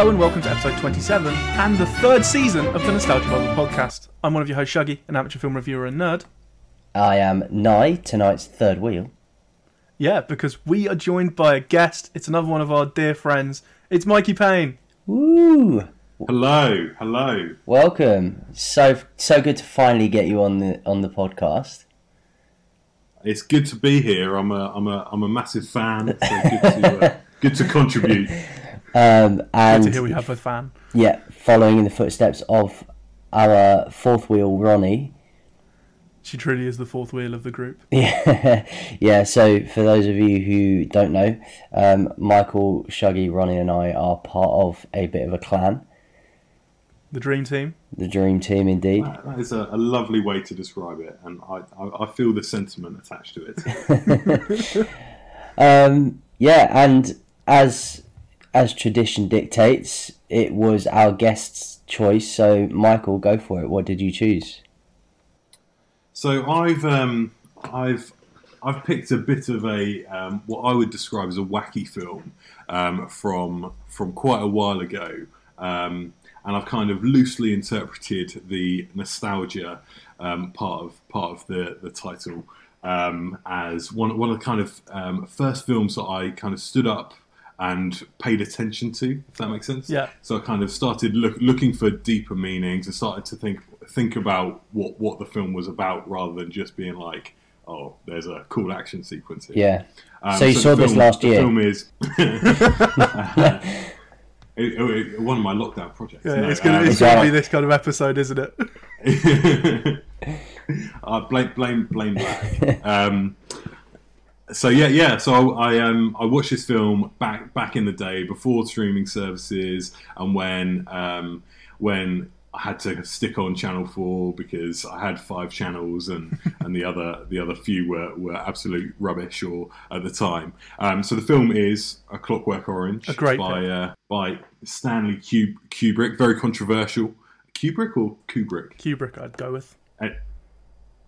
Hello and welcome to episode 27 and the third season of the Nostalgia Bubble podcast. I'm one of your hosts, Shuggie, an amateur film reviewer and nerd. I am Nye, tonight's third wheel. Yeah, because we are joined by a guest. It's another one of our dear friends. It's Mikey Payne. Woo! Hello, hello. Welcome. So so good to finally get you on the on the podcast. It's good to be here. I'm a I'm a I'm a massive fan. So good to uh, good to contribute. Um, Good and to hear we have a fan. yeah, following in the footsteps of our fourth wheel, Ronnie. She truly is the fourth wheel of the group. Yeah, yeah. So for those of you who don't know, um, Michael, Shuggie, Ronnie, and I are part of a bit of a clan, The dream team. the Dream Team, indeed. That that is a, a lovely way to describe it, and I, I, I feel the sentiment attached to it. Um, yeah, and as as tradition dictates, it was our guest's choice. So, Michael, go for it. What did you choose? So I've um, I've I've picked a bit of a um, what I would describe as a wacky film um, from from quite a while ago, um, and I've kind of loosely interpreted the nostalgia um, part of part of the the title um, as one one of the kind of first films that I kind of stood up and paid attention to. If that makes sense. Yeah. So I kind of started look, looking for deeper meanings and started to think think about what what the film was about rather than just being like, oh, there's a cool action sequence here. Yeah. Um, So you the saw this last the year? film is it- it- one of my lockdown projects. Yeah, No, it's gonna, um, it's gonna be this kind of episode, isn't it? uh, blame blame blame black. um, so yeah, yeah. So I um I watched this film back back in the day before streaming services and when um when I had to stick on Channel Four because I had five channels and, and the other the other few were, were absolute rubbish or at the time. Um, so the film is A Clockwork Orange A great by uh, by Stanley Kub- Kubrick. Very controversial. Kubrick or Kubrick? Kubrick, I'd go with. Eh,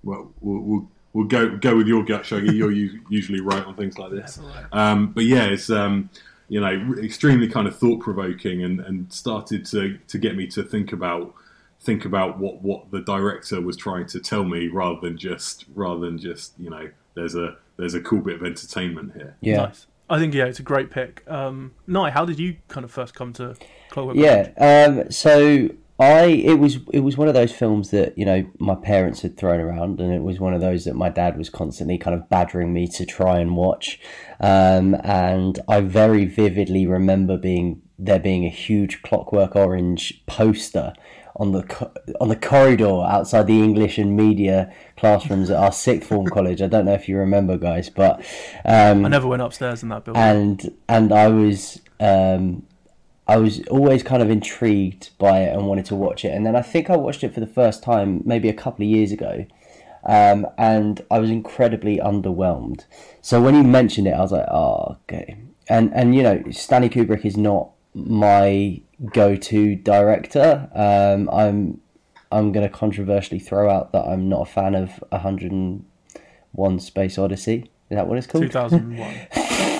well, we'll, we'll, we'll go go with your gut, Shuggie. You're usually right on things like this. Um, but yeah, it's um, you know extremely kind of thought provoking and, and started to, to get me to think about think about what, what the director was trying to tell me rather than just rather than just you know there's a there's a cool bit of entertainment here. Yeah. Nice. I think yeah, it's a great pick. Um, Nye, how did you kind of first come to Clockwork? Yeah. Um, so I it was it was one of those films that you know my parents had thrown around, and it was one of those that my dad was constantly kind of badgering me to try and watch. Um, and I very vividly remember being there being a huge Clockwork Orange poster on the co- on the corridor outside the English and media classrooms at our sixth form college. I don't know if you remember, guys, but um, I never went upstairs in that building. and and I was um, I was always kind of intrigued by it and wanted to watch it. And then I think I watched it for the first time maybe a couple of years ago, um, and I was incredibly underwhelmed. So when you mentioned it, I was like, oh, okay. And and you know, Stanley Kubrick is not my go-to director. Um, I'm I'm going to controversially throw out that I'm not a fan of 101 Space Odyssey. Is that what it's called? 2001.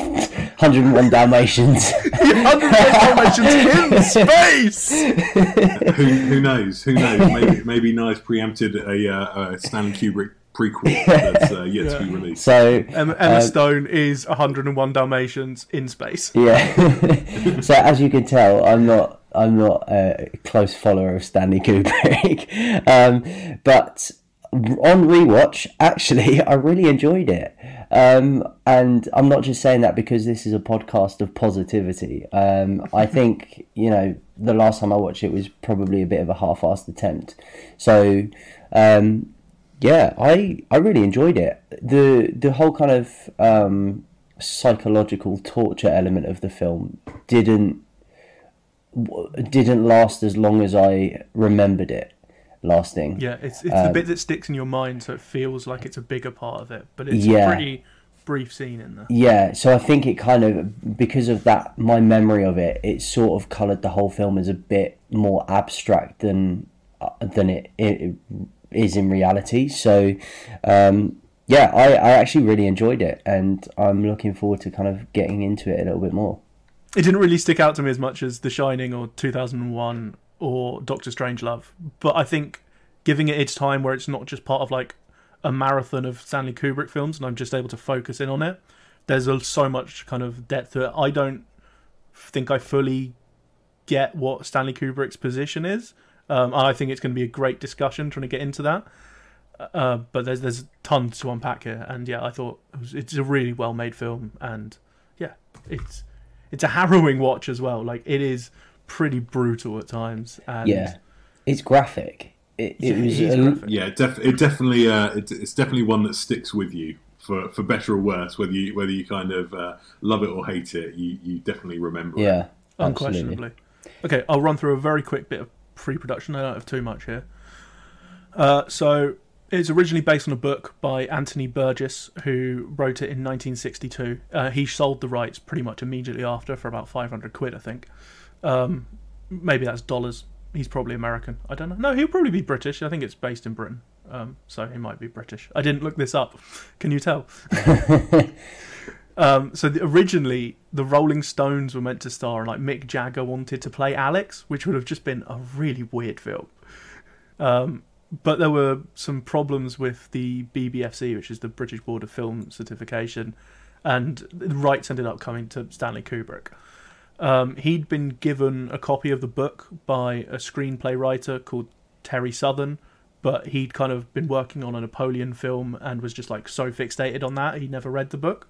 101 Dalmatians. 100 Dalmatians in space! who, who knows? Who knows? Maybe maybe Nye's preempted a, uh, a Stanley Kubrick prequel that's uh, yet to be released. so Emma, Emma Um, Stone is 101 Dalmatians in space. yeah. so as you can tell, I'm not I'm not a close follower of Stanley Kubrick, um, but on rewatch, actually, I really enjoyed it. Um, and I'm not just saying that because this is a podcast of positivity. Um, I think you know the last time I watched it was probably a bit of a half-assed attempt. So. Um, yeah, I I really enjoyed it. the The whole kind of um, psychological torture element of the film didn't didn't last as long as I remembered it lasting. Yeah, it's it's Um, the bit that sticks in your mind, so it feels like it's a bigger part of it. But it's Yeah. a pretty brief scene in there. Yeah, so I think it kind of because of that my memory of it, it sort of coloured the whole film as a bit more abstract than uh, than it, it is in reality. So um, yeah, I, I actually really enjoyed it, and I'm looking forward to kind of getting into it a little bit more. it didn't really stick out to me as much as The Shining or 2001 or Doctor Strangelove. But I think giving it its time where it's not just part of like a marathon of Stanley Kubrick films and I'm just able to focus in on it, there's so much kind of depth to it. I don't think I fully get what Stanley Kubrick's position is. Um, I think it's going to be a great discussion trying to get into that. Uh, but there's there's tons to unpack here, and yeah, I thought it was, it's a really well made film, and yeah, it's it's a harrowing watch as well. Like it is pretty brutal at times. And Yeah, it's graphic. It, it Yeah, was it is a- graphic. Yeah, it, def- it definitely uh, it, it's definitely one that sticks with you for, for better or worse. Whether you whether you kind of uh, love it or hate it, you, you definitely remember it. yeah, absolutely. unquestionably. Okay, I'll run through a very quick bit of pre-production. I don't have too much here. Uh, so it's originally based on a book by Anthony Burgess, who wrote it in 1962. Uh, he sold the rights pretty much immediately after for about 500 quid, I think. Um, maybe that's dollars. He's probably American. I don't know. No, he'll probably be British. I think it's based in Britain. Um, so he might be British. I didn't look this up. Can you tell? Um, so the, originally, the Rolling Stones were meant to star, and like Mick Jagger wanted to play Alex, which would have just been a really weird film. Um, but there were some problems with the BBFC, which is the British Board of Film Certification, and the rights ended up coming to Stanley Kubrick. Um, he'd been given a copy of the book by a screenplay writer called Terry Southern, but he'd kind of been working on a Napoleon film and was just like so fixated on that he never read the book.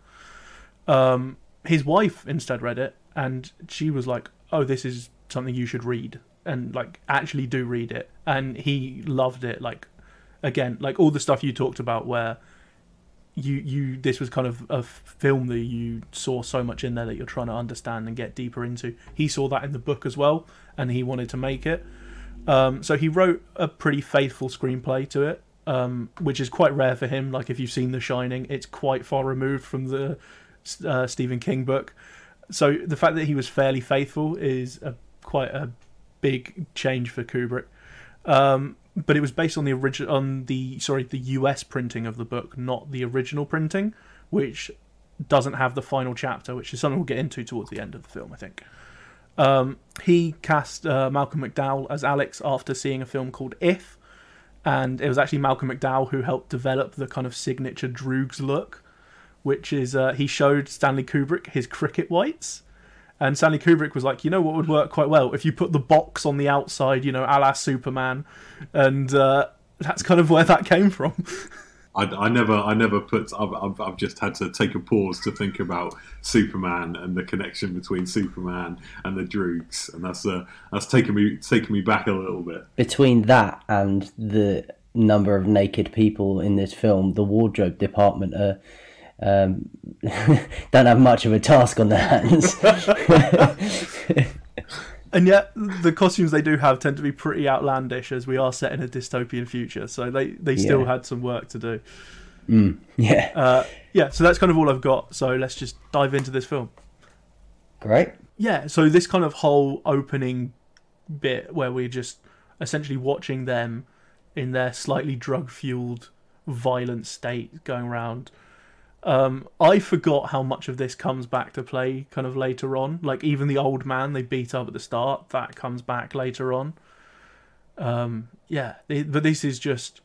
Um, his wife instead read it, and she was like, "Oh, this is something you should read," and like actually do read it. And he loved it. Like again, like all the stuff you talked about, where you you this was kind of a film that you saw so much in there that you're trying to understand and get deeper into. He saw that in the book as well, and he wanted to make it. Um, so he wrote a pretty faithful screenplay to it, um, which is quite rare for him. Like if you've seen The Shining, it's quite far removed from the uh, Stephen King book. So the fact that he was fairly faithful is a, quite a big change for Kubrick. Um, but it was based on the original, on the sorry, the U.S. printing of the book, not the original printing, which doesn't have the final chapter, which is something we'll get into towards the end of the film, I think. Um, he cast uh, Malcolm McDowell as Alex after seeing a film called If, and it was actually Malcolm McDowell who helped develop the kind of signature Droogs look, which is uh, he showed Stanley Kubrick his cricket whites. And Stanley Kubrick was like, you know what would work quite well if you put the box on the outside, you know, a la Superman, and uh, that's kind of where that came from. I, I never, I never put. I've, I've, I've just had to take a pause to think about Superman and the connection between Superman and the Droogs, and that's uh, that's taken me taken me back a little bit. Between that and the number of naked people in this film, the wardrobe department are, um, don't have much of a task on their hands. And yet, the costumes they do have tend to be pretty outlandish, as we are set in a dystopian future. So they, they still Yeah. had some work to do. yeah, Uh, yeah, so that's kind of all I've got. So let's just dive into this film. great. Yeah, so this kind of whole opening bit where we're just essentially watching them in their slightly drug fueled, violent state going around. Um, I forgot how much of this comes back to play kind of later on. Like even the old man they beat up at the start, that comes back later on. Um, yeah, it- but this is just.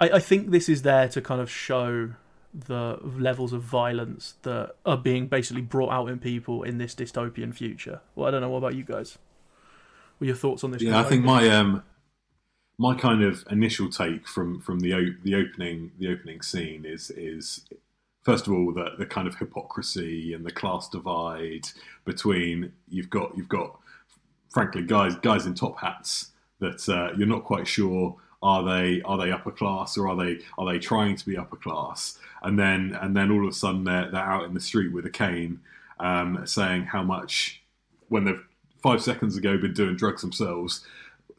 I, I think this is there to kind of show the levels of violence that are being basically brought out in people in this dystopian future. Well, I don't know. What about you guys? What are your thoughts on this? Yeah, I think my um, my kind of initial take from from the the opening the opening scene is is first of all the the kind of hypocrisy and the class divide between you've got you've got frankly guys guys in top hats that uh, you're not quite sure are they are they upper class or are they are they trying to be upper class? And then and then all of a sudden they're, they're out in the street with a cane um, saying how much when they've five seconds ago been doing drugs themselves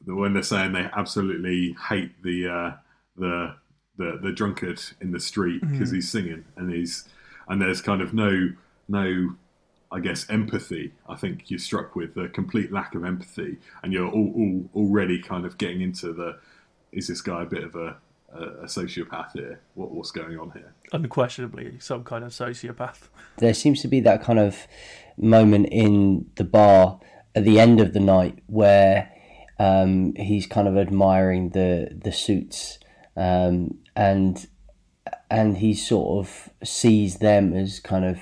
when they're saying they absolutely hate the uh, the, the the drunkard in the street because he's singing and he's and there's kind of no no I guess empathy. I think you're struck with a complete lack of empathy, and you're all, all already kind of getting into the is this guy a bit of a a, a sociopath here. What, what's going on here? Unquestionably, some kind of sociopath. There seems to be that kind of moment in the bar at the end of the night where um, he's kind of admiring the the suits um, and and he sort of sees them as kind of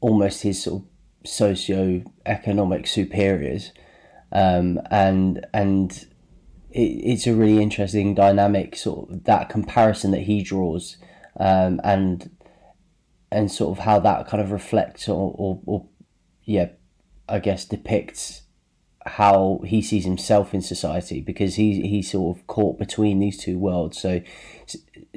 almost his sort of socio-economic superiors. Um, and and it, it's a really interesting dynamic sort of that comparison that he draws um, and and sort of how that kind of reflects or, or, or yeah I guess depicts how he sees himself in society because he he's sort of caught between these two worlds. So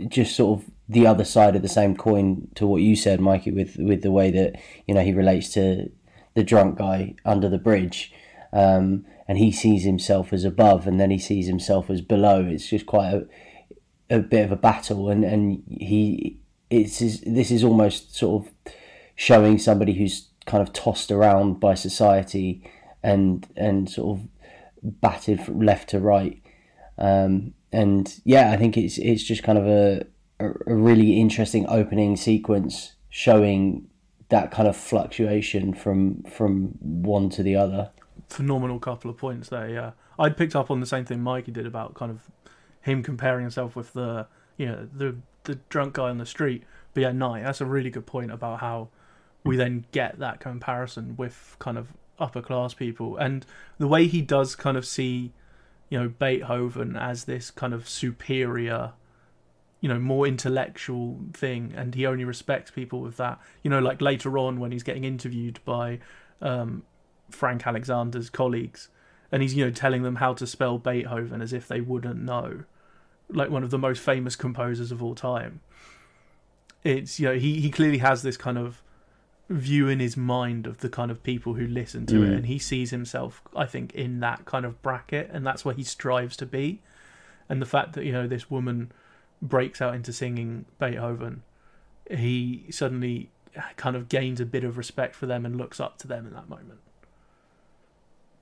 just sort of the other side of the same coin to what you said Mikey with with the way that you know he relates to the drunk guy under the bridge. Um, and he sees himself as above and then he sees himself as below. It's just quite a, a bit of a battle and and he it's this is almost sort of showing somebody who's kind of tossed around by society and and sort of batted from left to right. Um, and yeah I think it's it's just kind of a a really interesting opening sequence showing that kind of fluctuation from from one to the other phenomenal couple of points there. Yeah, I'd picked up on the same thing Mikey did about kind of him comparing himself with the you know the the drunk guy on the street. But yeah, Nye. That's a really good point about how we then get that comparison with kind of upper class people and the way he does kind of see you know Beethoven as this kind of superior you know more intellectual thing and he only respects people with that you know like later on when he's getting interviewed by um, Frank Alexander's colleagues, and he's you know telling them how to spell Beethoven as if they wouldn't know, like one of the most famous composers of all time. It's you know he he clearly has this kind of view in his mind of the kind of people who listen to mm. it, and he sees himself, I think, in that kind of bracket, and that's where he strives to be. And the fact that you know this woman breaks out into singing Beethoven, he suddenly kind of gains a bit of respect for them and looks up to them in that moment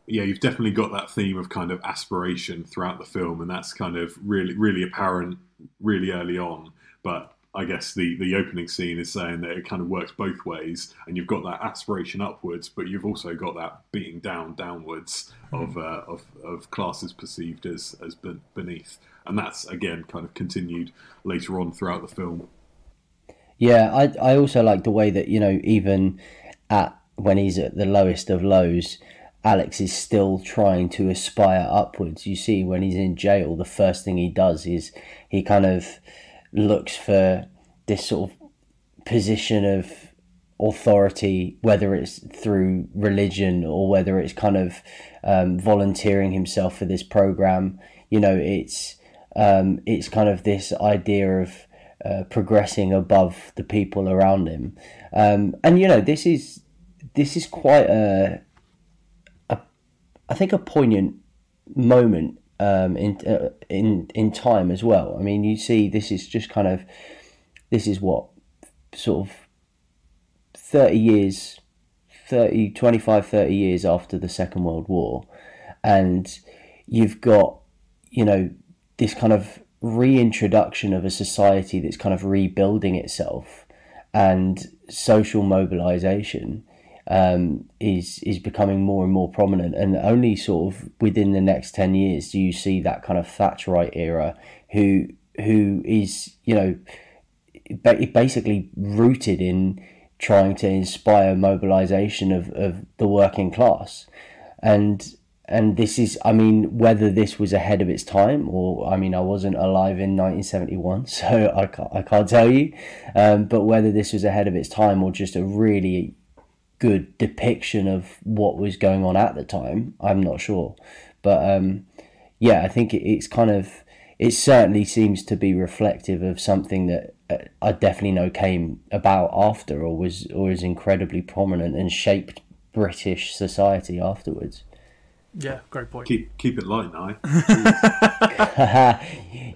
yeah, you've definitely got that theme of kind of aspiration throughout the film, and that's kind of really, really apparent really early on. But I guess the the opening scene is saying that it kind of works both ways, and you've got that aspiration upwards, but you've also got that beating down downwards of hmm. uh, of, of classes perceived as as beneath, and that's again kind of continued later on throughout the film. Yeah, I I also like the way that you know even at when he's at the lowest of lows Alex is still trying to aspire upwards. You see, when he's in jail, the first thing he does is he kind of looks for this sort of position of authority, whether it's through religion or whether it's kind of um, volunteering himself for this program. You know, it's um, it's kind of this idea of uh, progressing above the people around him, um, and you know, this is this is quite a I think a poignant moment um, in uh, in in time as well. I mean, you see, this is just kind of this is what sort of 30 years 30 25 30 years after the second world war and you've got you know this kind of reintroduction of a society that's kind of rebuilding itself and social mobilization um, is is becoming more and more prominent, and only sort of within the next ten years do you see that kind of Thatcherite era, who who is you know basically rooted in trying to inspire mobilization of, of the working class, and and this is I mean whether this was ahead of its time or I mean I wasn't alive in 1971 so I can't, I can't tell you. Um, but whether this was ahead of its time or just a really good depiction of what was going on at the time. I'm not sure, but um, yeah, I think it's kind of it certainly seems to be reflective of something that uh, I definitely know came about after or was or is incredibly prominent and shaped British society afterwards. Yeah, great point. Keep keep it light now.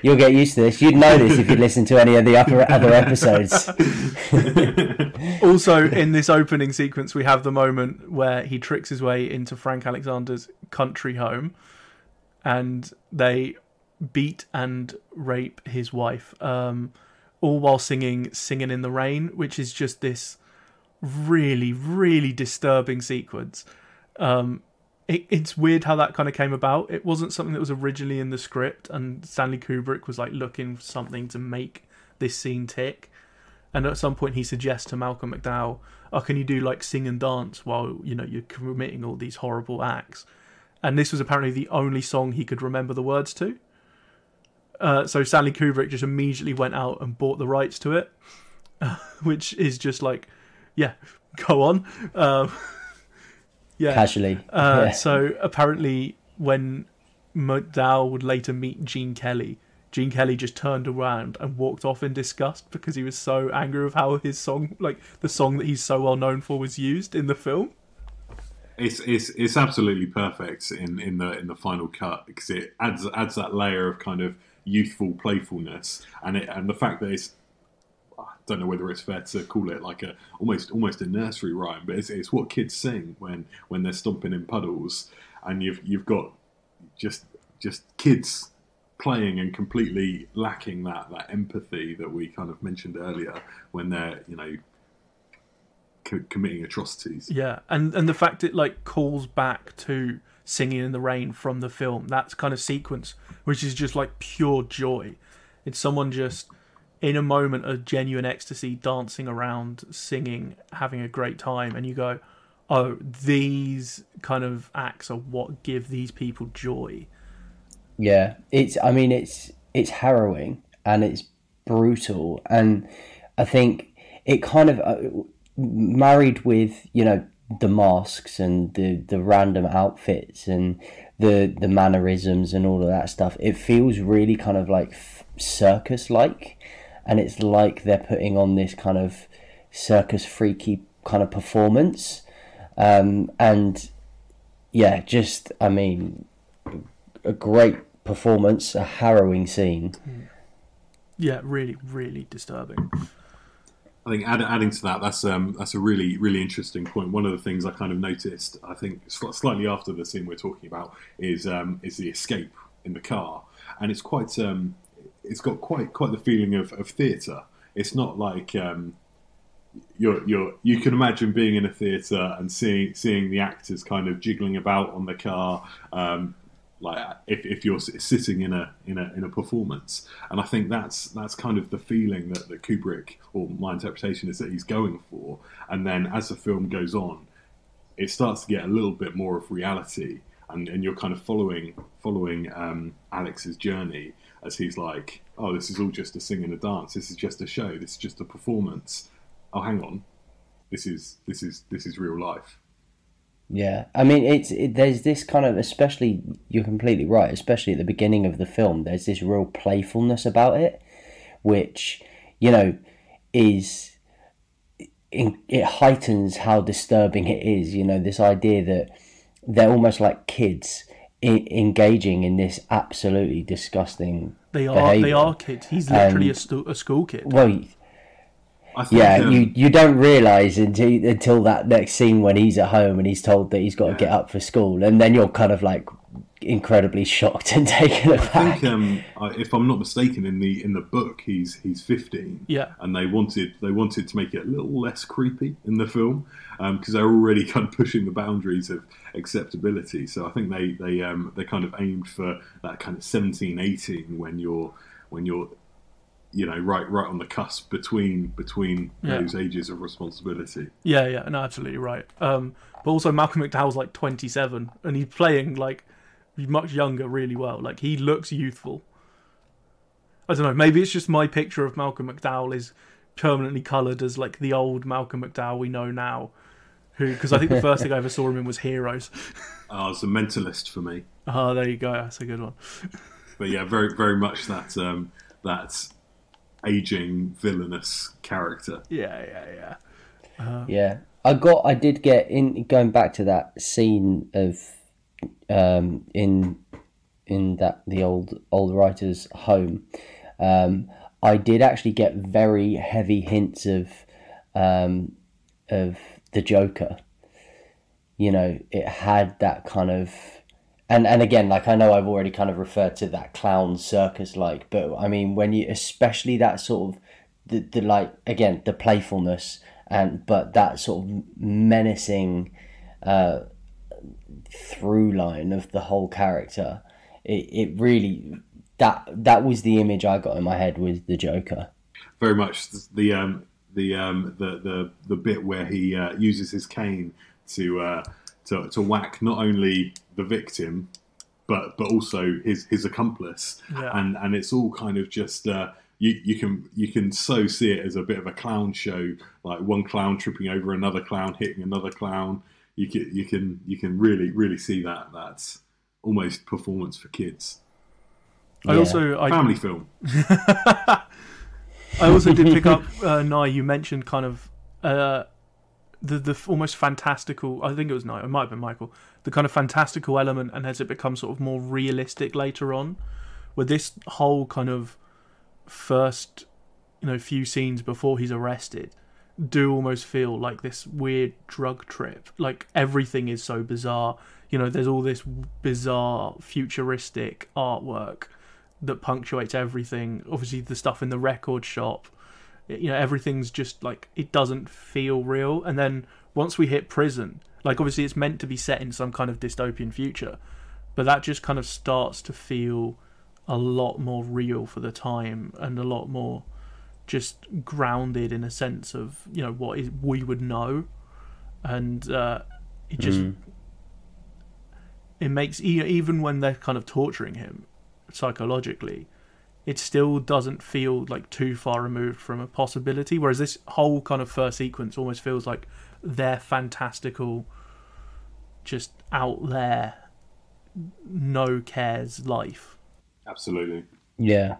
You'll get used to this. You'd know this if you'd listened to any of the upper, other episodes. also, in this opening sequence, we have the moment where he tricks his way into Frank Alexander's country home, and they beat and rape his wife, um, all while singing "Singing in the Rain," which is just this really, really disturbing sequence. Um, it, it's weird how that kind of came about. It wasn't something that was originally in the script, and Stanley Kubrick was like looking for something to make this scene tick. And at some point, he suggests to Malcolm McDowell, "Oh, can you do like sing and dance while you know you're committing all these horrible acts?" And this was apparently the only song he could remember the words to. Uh, so Stanley Kubrick just immediately went out and bought the rights to it, which is just like, yeah, go on. Uh, yeah, Casually. uh, yeah. So apparently, when McDowell would later meet Gene Kelly, Gene Kelly just turned around and walked off in disgust because he was so angry of how his song, like the song that he's so well known for, was used in the film. It's it's it's absolutely perfect in, in the in the final cut because it adds adds that layer of kind of youthful playfulness and it and the fact that it's I don't know whether it's fair to call it like a almost almost a nursery rhyme, but it's, it's what kids sing when when they're stomping in puddles, and you've you've got just just kids playing and completely lacking that that empathy that we kind of mentioned earlier when they're you know co- committing atrocities. Yeah, and and the fact it like calls back to singing in the rain from the film. That's kind of sequence, which is just like pure joy. It's someone just in a moment of genuine ecstasy, dancing around, singing, having a great time, and you go, "Oh, these kind of acts are what give these people joy." Yeah, it's. I mean, it's it's harrowing and it's brutal, and I think it kind of uh, married with you know the masks and the the random outfits and the the mannerisms and all of that stuff. It feels really kind of like circus like, and it's like they're putting on this kind of circus freaky kind of performance, um, and yeah, just I mean, a great performance, a harrowing scene. Yeah, really, really disturbing. I think add, adding to that, that's um, that's a really really interesting point. One of the things I kind of noticed, I think sl- slightly after the scene we're talking about, is um, is the escape in the car, and it's quite um, it's got quite quite the feeling of, of theatre. It's not like um, you're you're you can imagine being in a theatre and seeing seeing the actors kind of jiggling about on the car. Um, like if, if you're sitting in a in a in a performance, and I think that's that's kind of the feeling that, that Kubrick or my interpretation is that he's going for. And then as the film goes on, it starts to get a little bit more of reality, and, and you're kind of following following um, Alex's journey as he's like, oh, this is all just a sing and a dance. This is just a show. This is just a performance. Oh, hang on, this is this is this is real life. Yeah, I mean, it's it, there's this kind of, especially you're completely right, especially at the beginning of the film. There's this real playfulness about it, which you know is it heightens how disturbing it is. You know, this idea that they're almost like kids I- engaging in this absolutely disgusting. They are behaviour. they are kids. He's literally Um, a, stu- a school kid. Well, I think, yeah, um, you you don't realize until until that next scene when he's at home and he's told that he's got to get up for school, and then you're kind of like incredibly shocked and taken I aback. think, um, I- if I'm not mistaken, in the in the book, he's he's 15. Yeah. and they wanted they wanted to make it a little less creepy in the film because they're already kind of pushing the boundaries of acceptability. So I think they they um, they kind of aimed for that kind of 17, 18 when you're when you're you know right right on the cusp between between Yeah. those ages of responsibility. Yeah, yeah, no, absolutely right. Um, but also Malcolm McDowell's like 27, and he's playing like much younger really well. Like he looks youthful. I don't know. Maybe it's just my picture of Malcolm McDowell is permanently coloured as like the old Malcolm McDowell we know now. Who? Because I think the first thing I ever saw him in was Heroes. Uh, it's a mentalist for me, Oh, there you go. That's a good one. but yeah, very very much that um, that aging villainous character. Yeah, yeah, yeah. Yeah, I got. I did get in going back to that scene of um, in in that the old old writer's home. Um, I did actually get very heavy hints of um, of the Joker. You know, it had that kind of and and again, like I know I've already kind of referred to that clown circus like, but I mean when you especially that sort of the, the like again the playfulness and but that sort of menacing uh, through line of the whole character, it, it really that that was the image I got in my head with the Joker. Very much the um, the um, the the the bit where he uh, uses his cane to uh, to to whack not only the victim but but also his his accomplice, Yeah. and and it's all kind of just. Uh, you, you can you can so see it as a bit of a clown show, like one clown tripping over another clown, hitting another clown. You can you can you can really really see that that's almost performance for kids, I also I, family film. I also did pick up uh, Nye. You mentioned kind of uh, the the almost fantastical. I think it was Nye. It might have been Michael. The kind of fantastical element, and as it becomes sort of more realistic later on, where this whole kind of first, you know, few scenes before he's arrested do almost feel like this weird drug trip. Like everything is so bizarre. You know, there's all this bizarre futuristic artwork that punctuates everything. Obviously, the stuff in the record shop, you know, everything's just like it doesn't feel real. And then once we hit prison, like obviously it's meant to be set in some kind of dystopian future, but that just kind of starts to feel a lot more real for the time and a lot more just grounded in a sense of you know what is we would know and uh it just Mm. it makes even when they're kind of torturing him psychologically it still doesn't feel like too far removed from a possibility whereas this whole kind of first sequence almost feels like their fantastical just out there no cares life Absolutely. Yeah,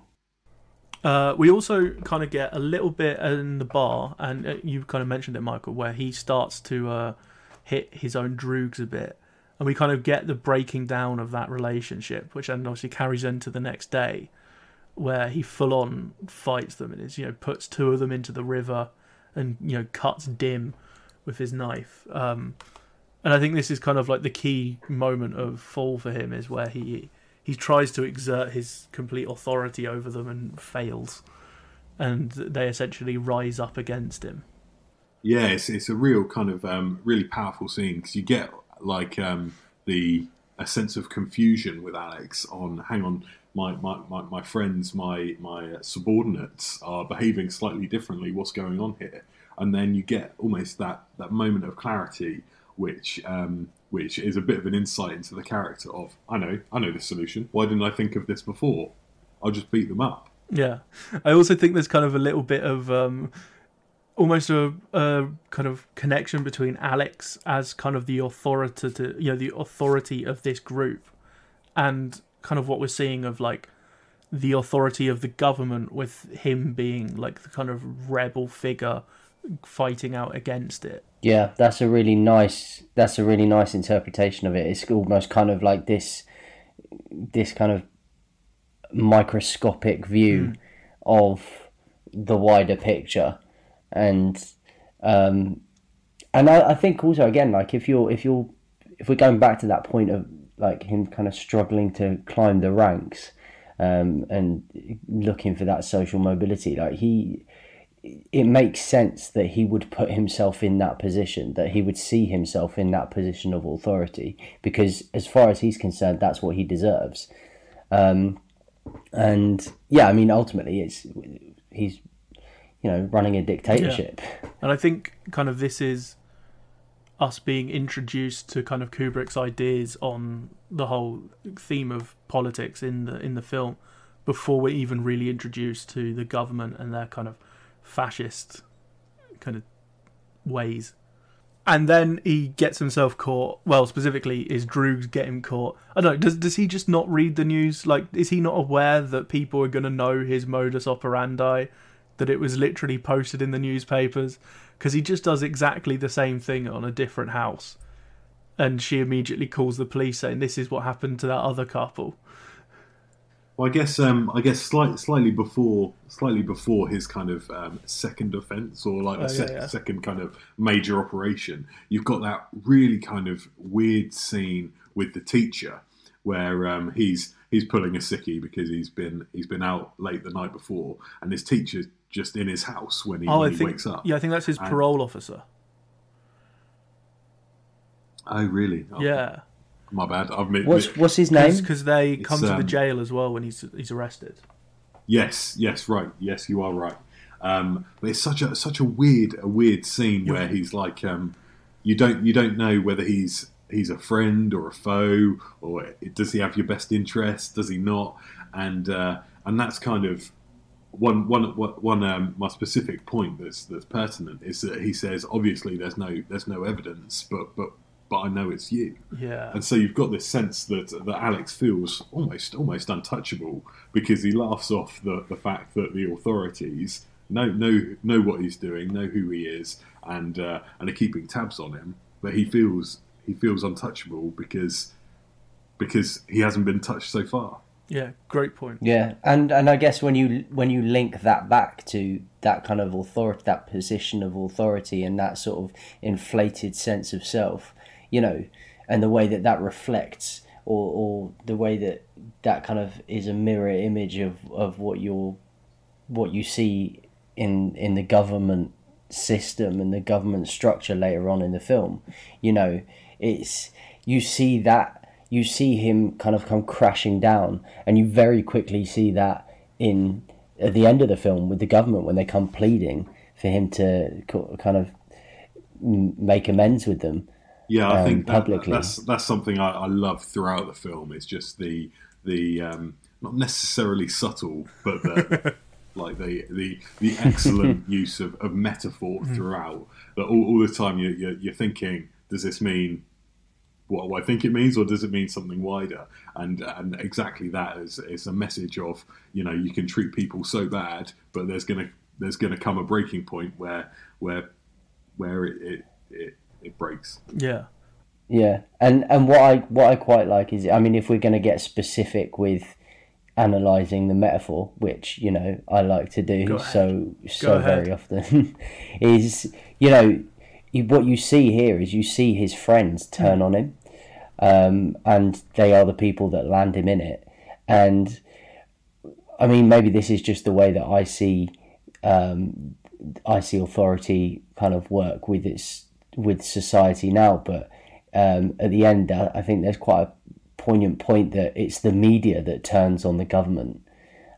uh, we also kind of get a little bit in the bar, and uh, you kind of mentioned it, Michael, where he starts to uh, hit his own droogs a bit, and we kind of get the breaking down of that relationship, which then obviously carries into the next day, where he full on fights them and is you know puts two of them into the river, and you know cuts Dim with his knife. Um, and I think this is kind of like the key moment of fall for him is where he he tries to exert his complete authority over them and fails, and they essentially rise up against him. Yeah, it's, it's a real kind of um, really powerful scene because you get like um, the a sense of confusion with Alex on hang on my my, my, my friends my my subordinates are behaving slightly differently what's going on here and then you get almost that that moment of clarity which um, which is a bit of an insight into the character of I know I know this solution. Why didn't I think of this before? I'll just beat them up. Yeah, I also think there's kind of a little bit of um, almost a, a kind of connection between Alex as kind of the authority, to, you know, the authority of this group, and kind of what we're seeing of like the authority of the government with him being like the kind of rebel figure fighting out against it. yeah, that's a really nice. That's a really nice interpretation of it. It's almost kind of like this, this kind of microscopic view of the wider picture, and um, and I, I think also again like if you're if you're if we're going back to that point of like him kind of struggling to climb the ranks um, and looking for that social mobility like he it makes sense that he would put himself in that position that he would see himself in that position of authority because as far as he's concerned that's what he deserves. Um, and yeah i mean ultimately it's he's you know running a dictatorship. And I think kind of this is us being introduced to kind of Kubrick's ideas on the whole theme of politics in the in the film before we're even really introduced to the government and their kind of fascist kind of ways. And then he gets himself caught. Well, specifically, is Droogs getting caught? I don't know. Does does he just not read the news? Like, is he not aware that people are going to know his modus operandi? That it was literally posted in the newspapers? Because he just does exactly the same thing on a different house. And she immediately calls the police saying, This is what happened to that other couple. Well, I guess um, I guess slight, slightly before slightly before his kind of um, second offence or like Oh, a sec- yeah, yeah. second kind of major operation, you've got that really kind of weird scene with the teacher where um, he's he's pulling a sickie because he's been he's been out late the night before, and his teacher's just in his house when he, Oh, when I he think wakes up. yeah, I think that's his And- parole officer. Oh, really? Oh, Yeah, My bad. I've mi- What's mi- what's his name? because they come to the um, jail as well when he's he's arrested. Yes, yes, right. Yes, you are right. Um, but it's such a such a weird a weird scene where he's like, um, you don't you don't know whether he's he's a friend or a foe or does he have your best interest? Does he not? And uh, and that's kind of one one one um, my specific point that's that's pertinent is that he says obviously there's no there's no evidence, but but but I know it's you. Yeah, And so you've got this sense that that Alex feels almost almost untouchable because he laughs off the, the fact that the authorities know know know what he's doing, know who he is, and uh, and are keeping tabs on him. But he feels he feels untouchable because because he hasn't been touched so far. yeah, great point. Yeah, and and I guess when you when you link that back to that kind of authority, that position of authority, and that sort of inflated sense of self, you know, and the way that that reflects, or or the way that that kind of is a mirror image of of what you're, what you see in in the government system and the government structure later on in the film, you know, it's you see that you see him kind of come crashing down, and you very quickly see that in at the end of the film with the government when they come pleading for him to kind of make amends with them. Yeah, I um, think that, publicly. that's that's something I, I love throughout the film. It's just the the um, not necessarily subtle, but the like the the, the excellent use of, of metaphor throughout. That all, all the time you, you're, you're thinking, does this mean what I think it means, or does it mean something wider? And and exactly that is is a message of you know you can treat people so bad, but there's gonna there's gonna come a breaking point where where where it it, it, it breaks. Yeah, Yeah, and and what I what I quite like is, I mean, if we're going to get specific with analyzing the metaphor, which you know I like to do so so very often, is you know what you see here is you see his friends turn on him, um, and they are the people that land him in it, and I mean maybe this is just the way that I see um, I see authority kind of work with its with society now, but um, at the end, I I think there's quite a poignant point that it's the media that turns on the government,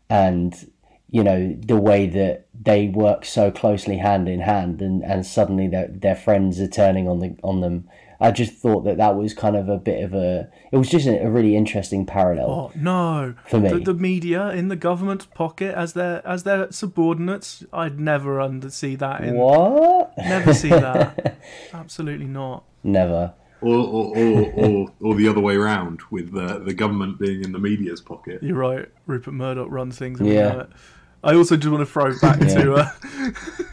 and you know the way that they work so closely hand in hand, and, and suddenly their their friends are turning on the on them. I just thought that that was kind of a bit of a. It was just a, a really interesting parallel. Oh no! For me. the, the media in the government pocket as their as their subordinates. I'd never under see that. In, What? Never see that. Absolutely not. Never. or or, or, or, or the other way around, with the, the government being in the media's pocket. You're right. Rupert Murdoch runs things. And we Yeah. I also just want to throw back to uh,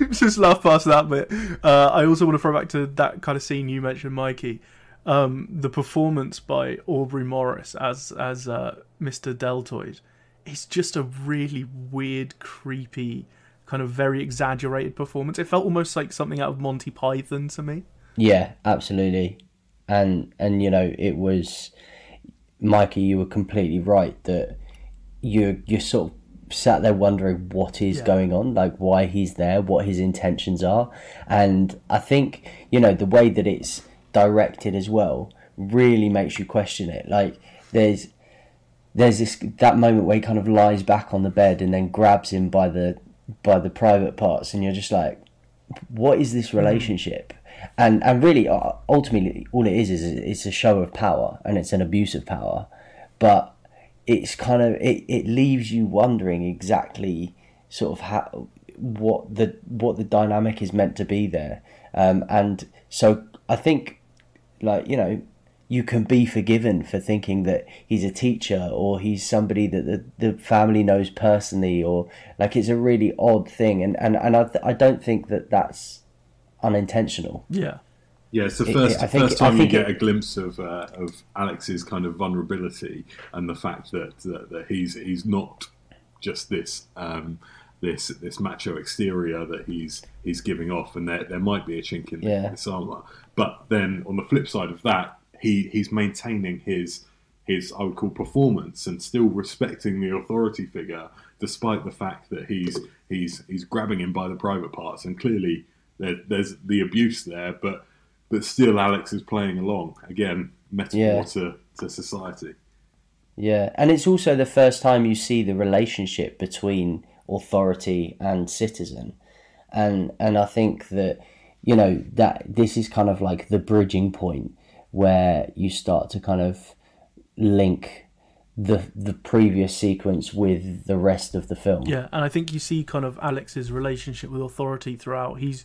just laugh past that bit. Uh, I also want to throw back to that kind of scene you mentioned, Mikey. Um, the performance by Aubrey Morris as as uh, Mr. Deltoid is just a really weird, creepy, kind of very exaggerated performance. It felt almost like something out of Monty Python to me. Yeah, absolutely. And and you know, it was Mikey, you were completely right that you you're sort of sat there wondering what is Yeah. going on, like why he's there, what his intentions are. And I think, you know, the way that it's directed as well really makes you question it. Like there's there's this that moment where he kind of lies back on the bed and then grabs him by the by the private parts and you're just like what is this relationship and and really uh, ultimately all it is is it's a show of power and it's an abuse of power but it's kind of it, it leaves you wondering exactly sort of how what the what the dynamic is meant to be there. Um, and so I think like you know you can be forgiven for thinking that he's a teacher or he's somebody that the, the family knows personally or like it's a really odd thing. And and, and I, I don't think that that's unintentional. Yeah. Yeah, it's the first it- think- first time you get it- a glimpse of uh, of Alex's kind of vulnerability and the fact that that, that he's he's not just this um, this this macho exterior that he's he's giving off, and there there might be a chink in Yeah. this armor. But then on the flip side of that, he he's maintaining his his I would call performance and still respecting the authority figure, despite the fact that he's he's he's grabbing him by the private parts and clearly there, there's the abuse there, but but still Alex is playing along again metaphor Yeah. to, to society. Yeah, and it's also the first time you see the relationship between authority and citizen, and and I think that you know that this is kind of like the bridging point where you start to kind of link the the previous sequence with the rest of the film. Yeah, and I think you see kind of Alex's relationship with authority throughout. He's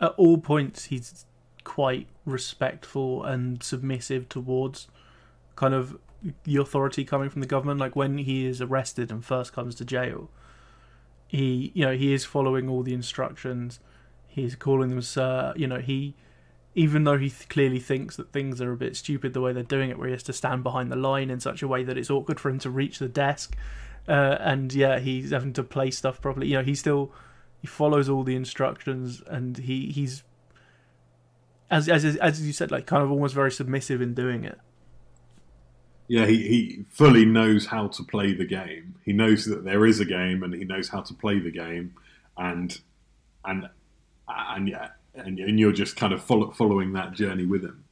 at all points he's quite respectful and submissive towards kind of the authority coming from the government. Like when he is arrested and first comes to jail, he you know he is following all the instructions. He's calling them sir. You know he. Even though he th- clearly thinks that things are a bit stupid the way they're doing it, where he has to stand behind the line in such a way that it's awkward for him to reach the desk, uh, and yeah, he's having to play stuff properly. You know, he still he follows all the instructions, and he he's as as as you said, like kind of almost very submissive in doing it. Yeah, he, he fully knows how to play the game. He knows that there is a game, and he knows how to play the game, and and and yeah, and, and you're just kind of follow, following that journey with him.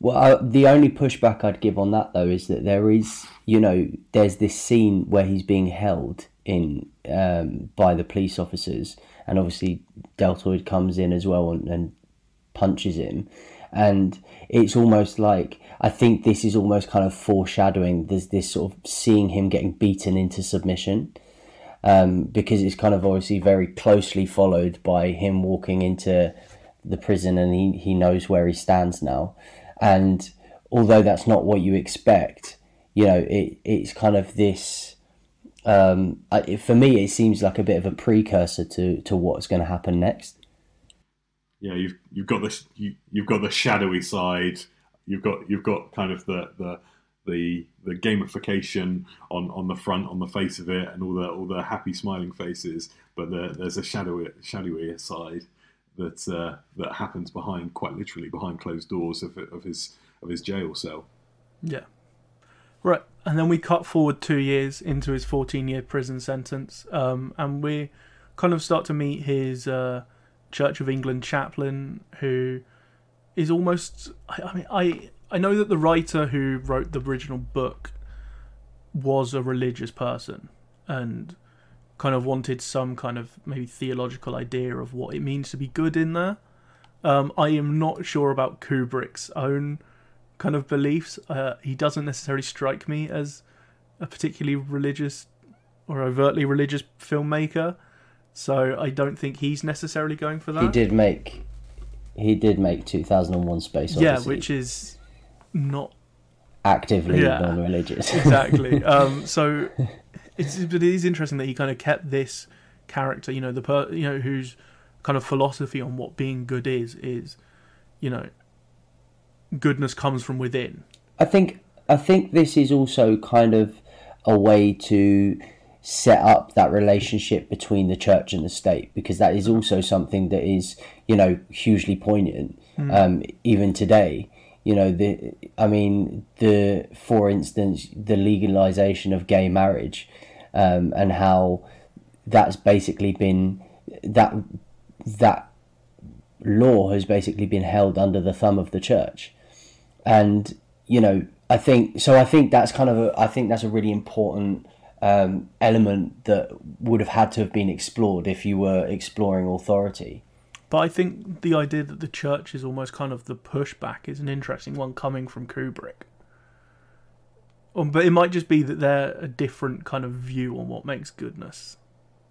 Well, I, the only pushback I'd give on that though is that there is, you know, there's this scene where he's being held in um, by the police officers, and obviously Deltoid comes in as well and, and punches him, and it's almost like I think this is almost kind of foreshadowing. There's this sort of seeing him getting beaten into submission. Um, because it's kind of obviously very closely followed by him walking into the prison and he, he knows where he stands now. And although that's not what you expect, you know, it, it's kind of this. Um, I, for me, it seems like a bit of a precursor to, to what's going to happen next. Yeah, you've you've got the you, you've got the shadowy side. You've got you've got kind of the the the the gamification on, on the front, on the face of it, and all the all the happy smiling faces. But the, there's a shadowy shadowy side that uh, that happens behind, quite literally behind closed doors of of his of his jail cell. Yeah. Right, and then we cut forward two years into his 14 year prison sentence, um, and we kind of start to meet his uh, Church of England chaplain, who is almost. I, I mean, I I know that the writer who wrote the original book was a religious person and kind of wanted some kind of maybe theological idea of what it means to be good in there. Um, I am not sure about Kubrick's own kind of beliefs. Uh, he doesn't necessarily strike me as a particularly religious or overtly religious filmmaker, so I don't think he's necessarily going for that. He did make, he did make two thousand and one Space yeah, Odyssey. which is not actively Yeah. non-religious. exactly. um, so it's but it is interesting that he kind of kept this character, you know, the per, you know whose kind of philosophy on what being good is is, you know, goodness comes from within. I think I think this is also kind of a way to set up that relationship between the church and the state because that is also something that is you know hugely poignant um, even today. You know the I mean the for instance the legalization of gay marriage um, and how that's basically been that that law has basically been held under the thumb of the church and you know i think so i think that's kind of a i think that's a really important um, element that would have had to have been explored if you were exploring authority But I think the idea that the church is almost kind of the pushback is an interesting one coming from Kubrick. Um, but it might just be that they're a different kind of view on what makes goodness.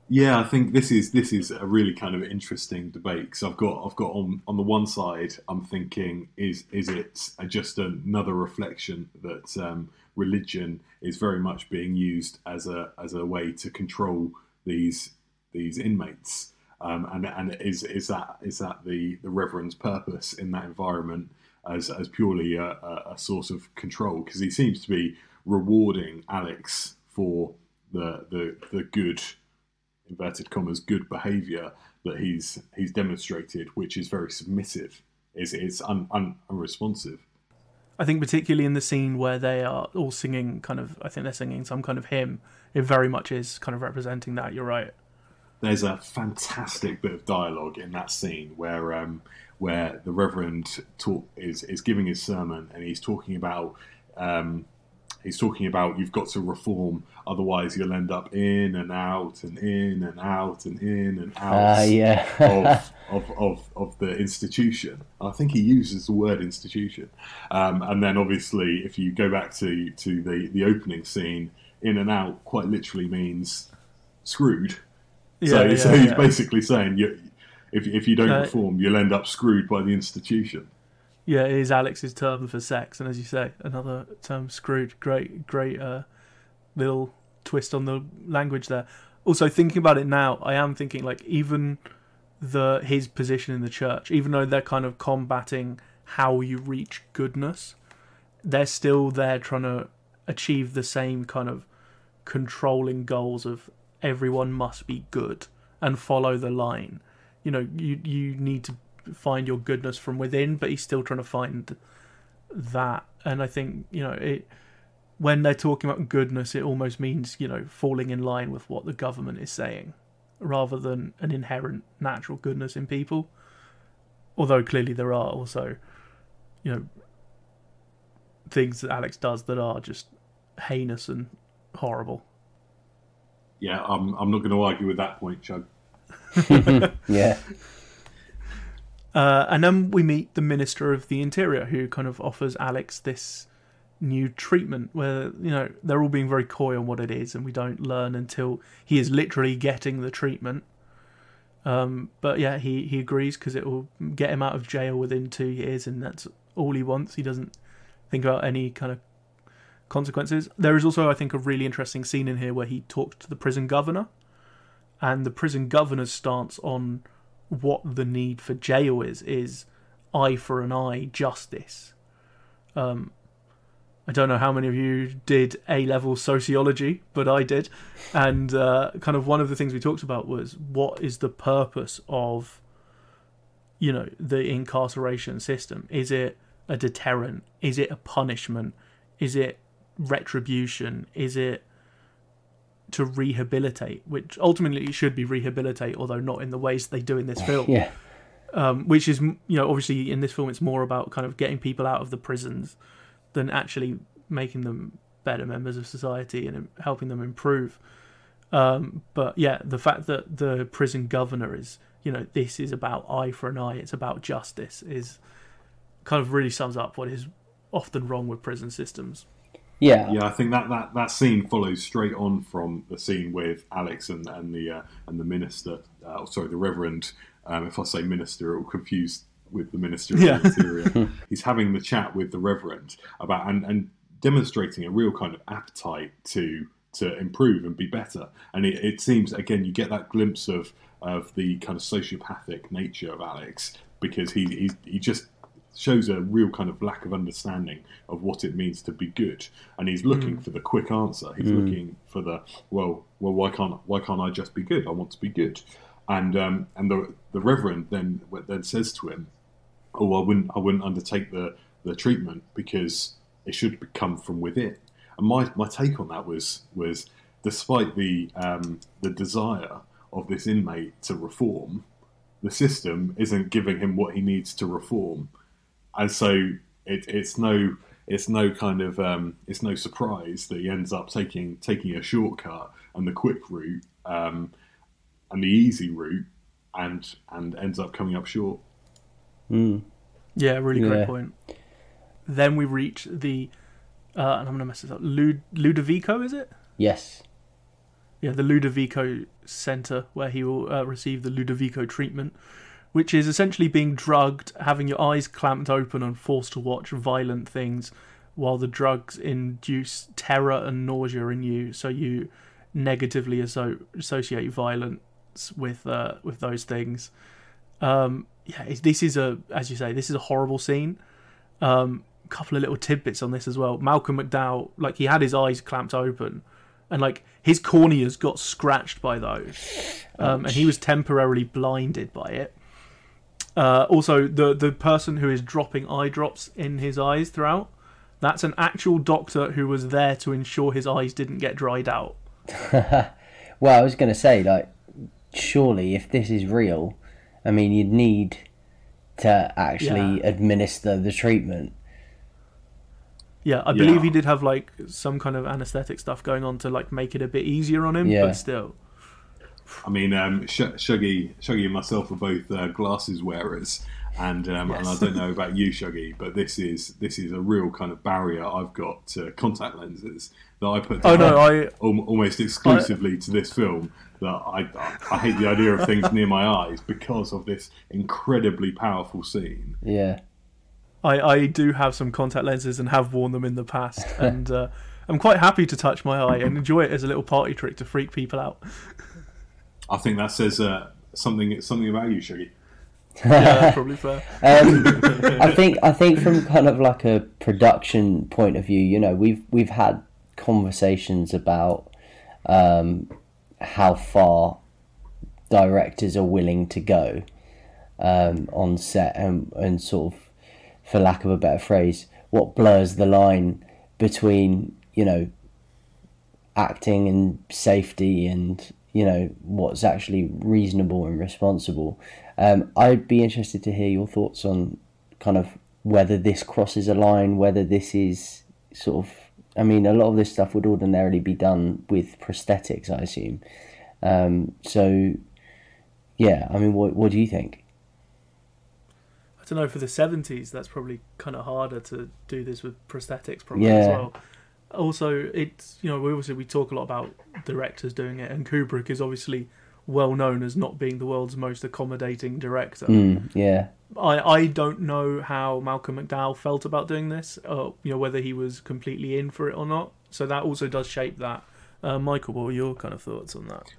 Yeah, I think this is this is a really kind of interesting debate because I've got I've got on on the one side I'm thinking is is it just another reflection that um, religion is very much being used as a as a way to control these these inmates um, and and is is that is that the the reverend's purpose in that environment as as purely a, a, a source of control because he seems to be rewarding Alex for the the the good inverted commas good behaviour that he's he's demonstrated, which is very submissive. Is it's un, un, unresponsive. I think particularly in the scene where they are all singing kind of I think they're singing some kind of hymn, it very much is kind of representing that, you're right. There's a fantastic bit of dialogue in that scene where um, where the Reverend talk, is is giving his sermon and he's talking about um, he's talking about you've got to reform, otherwise you'll end up in and out and in and out and in and out Ah, yeah. of, of, of, of the institution. I think he uses the word institution. Um, and then obviously, if you go back to, to the, the opening scene, in and out quite literally means screwed. so, Yeah, so he's yeah. basically saying you, if, if you don't Uh, reform, you'll end up screwed by the institution. Yeah, it is Alex's term for sex, and as you say, another term screwed. Great, great uh, little twist on the language there. Also, thinking about it now, I am thinking like even the his position in the church, even though they're kind of combating how you reach goodness, they're still there trying to achieve the same kind of controlling goals of everyone must be good and follow the line. You know, you you need to find your goodness from within, but he's still trying to find that. And I think you know it when they're talking about goodness, it almost means you know falling in line with what the government is saying, rather than an inherent natural goodness in people. Although clearly there are also, you know, things that Alex does that are just heinous and horrible. Yeah, I'm, I'm not going to argue with that point, Chug. yeah. Uh, and then we meet the Minister of the Interior, who kind of offers Alex this new treatment where, you know, they're all being very coy on what it is, and we don't learn until he is literally getting the treatment. Um, but yeah, he, he agrees because it will get him out of jail within two years, and that's all he wants. He doesn't think about any kind of consequences. There is also, I think, a really interesting scene in here where he talks to the prison governor, and the prison governor's stance on what the need for jail is is eye for an eye justice. Um, I don't know how many of you did A level sociology, but I did, and uh, kind of one of the things we talked about was what is the purpose of, you know, the incarceration system? Is it a deterrent? Is it a punishment? Is it retribution? Is it to rehabilitate, which ultimately should be rehabilitate, although not in the ways they do in this film. Yeah. Um, which is, you know, obviously in this film it's more about kind of getting people out of the prisons than actually making them better members of society and helping them improve. Um, but yeah, the fact that the prison governor is, you know, this is about eye for an eye, it's about justice, is kind of really sums up what is often wrong with prison systems. Yeah. Yeah, I think that, that, that scene follows straight on from the scene with Alex and, and the uh, and the minister. Uh, sorry, the Reverend. Um, if I say minister, it will confuse with the minister of Yeah. interior. He's having the chat with the Reverend about and, and demonstrating a real kind of appetite to to improve and be better. And it, it seems again you get that glimpse of of the kind of sociopathic nature of Alex because he he, he just shows a real kind of lack of understanding of what it means to be good. And he's looking for the quick answer. He's looking for the well well why can't why can't i just be good? I want to be good. And um and the the reverend then then says to him oh i wouldn't i wouldn't undertake the the treatment because it should come from within. And my my take on that was was despite the um the desire of this inmate to reform the system isn't giving him what he needs to reform and so it, it's no it's no kind of um, it's no surprise that he ends up taking taking a shortcut and the quick route um, and the easy route and and ends up coming up short. Yeah, really great Yeah. point. Then we reach the, uh, and I'm gonna mess this up. Lud- Ludovico, is it? Yes. Yeah, the Ludovico Center, where he will uh, receive the Ludovico treatment, which is essentially being drugged, having your eyes clamped open, and forced to watch violent things, while the drugs induce terror and nausea in you, so you negatively asso- associate violence with uh, with those things. Um, yeah, this is a, as you say, this is a horrible scene. Um, couple of little tidbits on this as well. Malcolm McDowell, like he had his eyes clamped open, and like his corneas got scratched by those, um, and he was temporarily blinded by it. Uh, also, the the person who is dropping eye drops in his eyes throughout, That's an actual doctor who was there to ensure his eyes didn't get dried out. Well, I was going to say, like, surely if this is real, I mean, you'd need to actually Yeah. administer the treatment. Yeah, I Yeah. believe he did have like some kind of anesthetic stuff going on to like make it a bit easier on him, Yeah. but still. I mean, um, Sh- Shuggie, Shuggie and myself are both uh, glasses wearers, and um, and I don't know about you, Shuggie, but this is this is a real kind of barrier I've got to contact lenses that I put Oh no, I al- almost exclusively to this film. That I I hate the idea of things near my eyes because of this incredibly powerful scene. Yeah. I, I do have some contact lenses and have worn them in the past, and uh, I'm quite happy to touch my eye and enjoy it as a little party trick to freak people out. I think that says uh, something something about you, Shuggie. Yeah, probably fair. Um, I think I think from kind of like a production point of view, you know, we've we've had conversations about um, how far directors are willing to go um, on set and and sort of, for lack of a better phrase, what blurs the line between you know acting and safety and you know what's actually reasonable and responsible. Um, I'd be interested to hear your thoughts on kind of whether this crosses a line, whether this is sort of. I mean, a lot of this stuff would ordinarily be done with prosthetics, I assume. Um, so, yeah, I mean, what what do you think? I don't know for the 70s, that's probably kind of harder to do this with prosthetics, probably as well. Also, it's you know we obviously we talk a lot about directors doing it, and Kubrick is obviously well known as not being the world's most accommodating director. Mm, yeah, I, I don't know how Malcolm McDowell felt about doing this, or you know whether he was completely in for it or not. So that also does shape that. Uh, Michael, what were your kind of thoughts on that?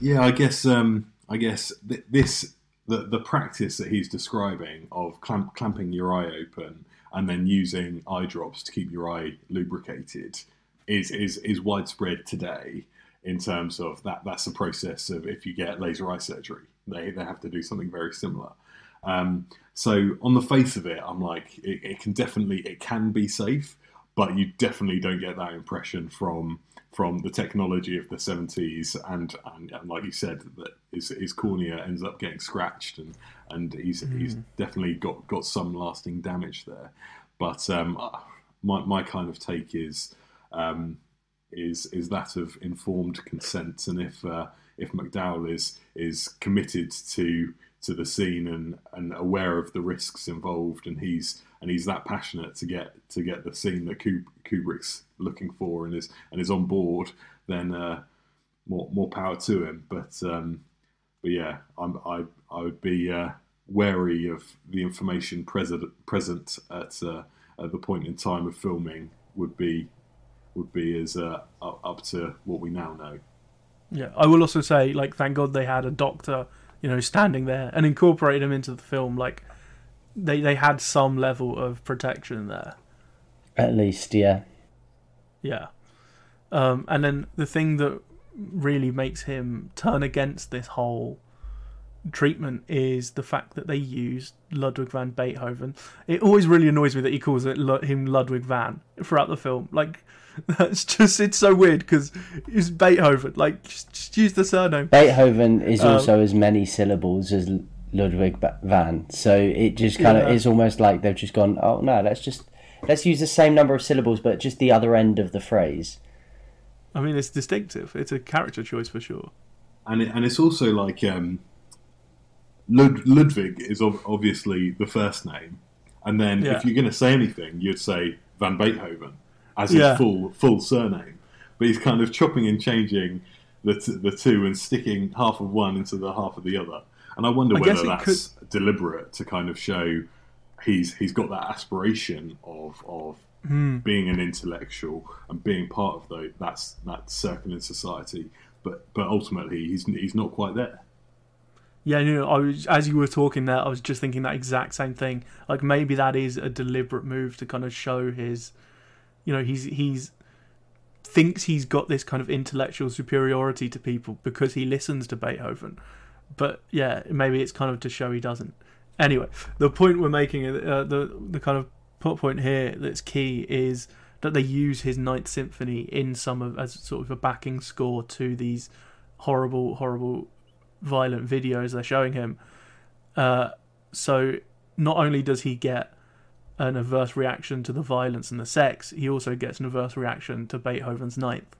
Yeah, I guess um, I guess th- this the the practice that he's describing of clamp, clamping your eye open and then using eye drops to keep your eye lubricated is is is widespread today. In terms of that, that's the process of if you get laser eye surgery, they they have to do something very similar. Um, so on the face of it, I'm like, it, it can definitely it can be safe, but you definitely don't get that impression from from the technology of the 70s and, and, and like you said that his, his cornea ends up getting scratched and and he's he's definitely got got some lasting damage there. But um, my, my kind of take is um, is is that of informed consent. And if uh, if McDowell is is committed to to the scene and, and aware of the risks involved and he's and he's that passionate to get to get the scene that Kub- Kubrick's looking for and is and is on board, then uh, more more power to him. But um, but yeah, I'm, I I would be uh, wary of the information present present at uh, at the point in time of filming would be would be as uh, up up to what we now know. Yeah, I will also say, like, thank God they had a doctor, you know, standing there and incorporated him into the film. Like, they they had some level of protection there. at least, yeah. Yeah. Um, and then the thing that really makes him turn against this whole treatment is the fact that they used Ludwig van Beethoven. It always really annoys me that he calls it him Ludwig van throughout the film. Like that's just it's so weird because it's Beethoven. Like just, just use the surname. Beethoven is Um, also as many syllables as Ludwig van, so it just kind of Yeah. it's almost like they've just gone, oh no, let's just let's use the same number of syllables, but just the other end of the phrase. I mean, it's distinctive. It's a character choice for sure. and it, and it's also like um, Lud- Ludwig is ob- obviously the first name, and then Yeah. if you're going to say anything, you'd say Van Beethoven as Yeah. his full full surname. But he's kind of chopping and changing the t- the two and sticking half of one into the half of the other. And I wonder I whether it that's deliberate to kind of show he's he's got that aspiration of of Hmm. being an intellectual and being part of the, that's that circle in society. But but ultimately, he's he's not quite there. Yeah, you know, I was as you were talking there, I was just thinking that exact same thing. Like maybe that is a deliberate move to kind of show his, you know, he's he's thinks he's got this kind of intellectual superiority to people because he listens to Beethoven. But yeah, maybe it's kind of to show he doesn't. Anyway, the point we're making, uh, the the kind of plot point here that's key is that they use his Ninth Symphony in some of as sort of a backing score to these horrible, horrible, violent videos they're showing him. Uh, so not only does he get an adverse reaction to the violence and the sex, he also gets an adverse reaction to Beethoven's Ninth.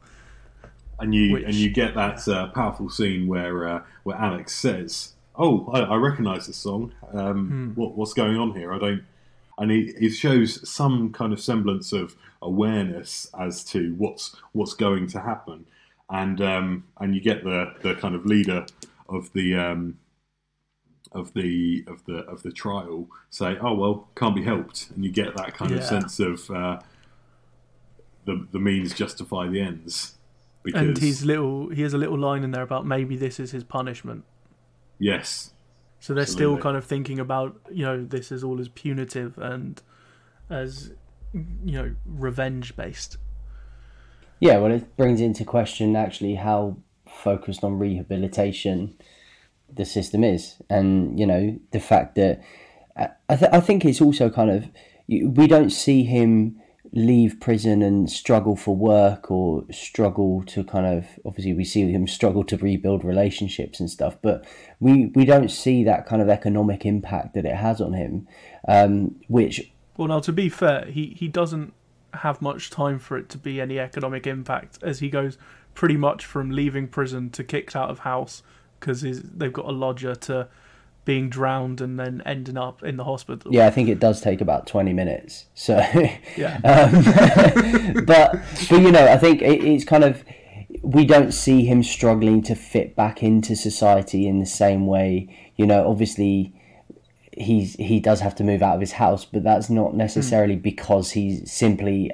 And you Which- and you get that uh, powerful scene where uh, where Alex says, "Oh, I, I recognise this song. Um, what, what's going on here? I don't." And he, he shows some kind of semblance of awareness as to what's what's going to happen, and um, and you get the, the kind of leader of the um, of the of the of the trial say, "Oh well, can't be helped," and you get that kind of sense of uh, the the means justify the ends. Because And he's little he has a little line in there about maybe this is his punishment. Yes, So they're still kind of thinking about, you know, this is all as punitive and as you know, revenge based. Yeah, well, it brings into question actually how focused on rehabilitation the system is, and you know the fact that I, I, th- I think it's also kind of we don't see him leave prison and struggle for work or struggle to kind of obviously we see him struggle to rebuild relationships and stuff but we we don't see that kind of economic impact that it has on him um, which Well now to be fair, he, he doesn't have much time for it to be any economic impact as he goes pretty much from leaving prison to kicked out of house because they've got a lodger to being drowned and then ending up in the hospital. yeah i think it does take about 20 minutes so Yeah. um, but but you know, I think it, it's kind of we don't see him struggling to fit back into society in the same way. You know, obviously he's he does have to move out of his house, but that's not necessarily because he's simply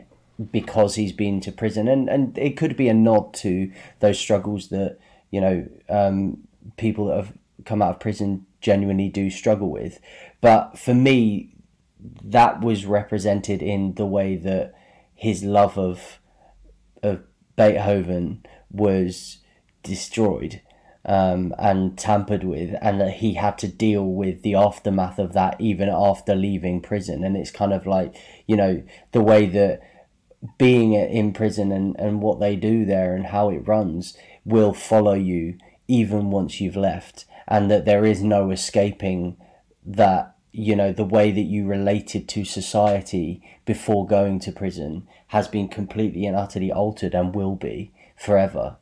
because he's been to prison, and and it could be a nod to those struggles that you know um, people that have come out of prison genuinely do struggle with. But for me, that was represented in the way that his love of of Beethoven was destroyed um, and tampered with, and that he had to deal with the aftermath of that even after leaving prison. And it's kind of like you know the way that being in prison and, and what they do there and how it runs will follow you even once you've left, and that there is no escaping that you know the way that you related to society before going to prison has been completely and utterly altered and will be forever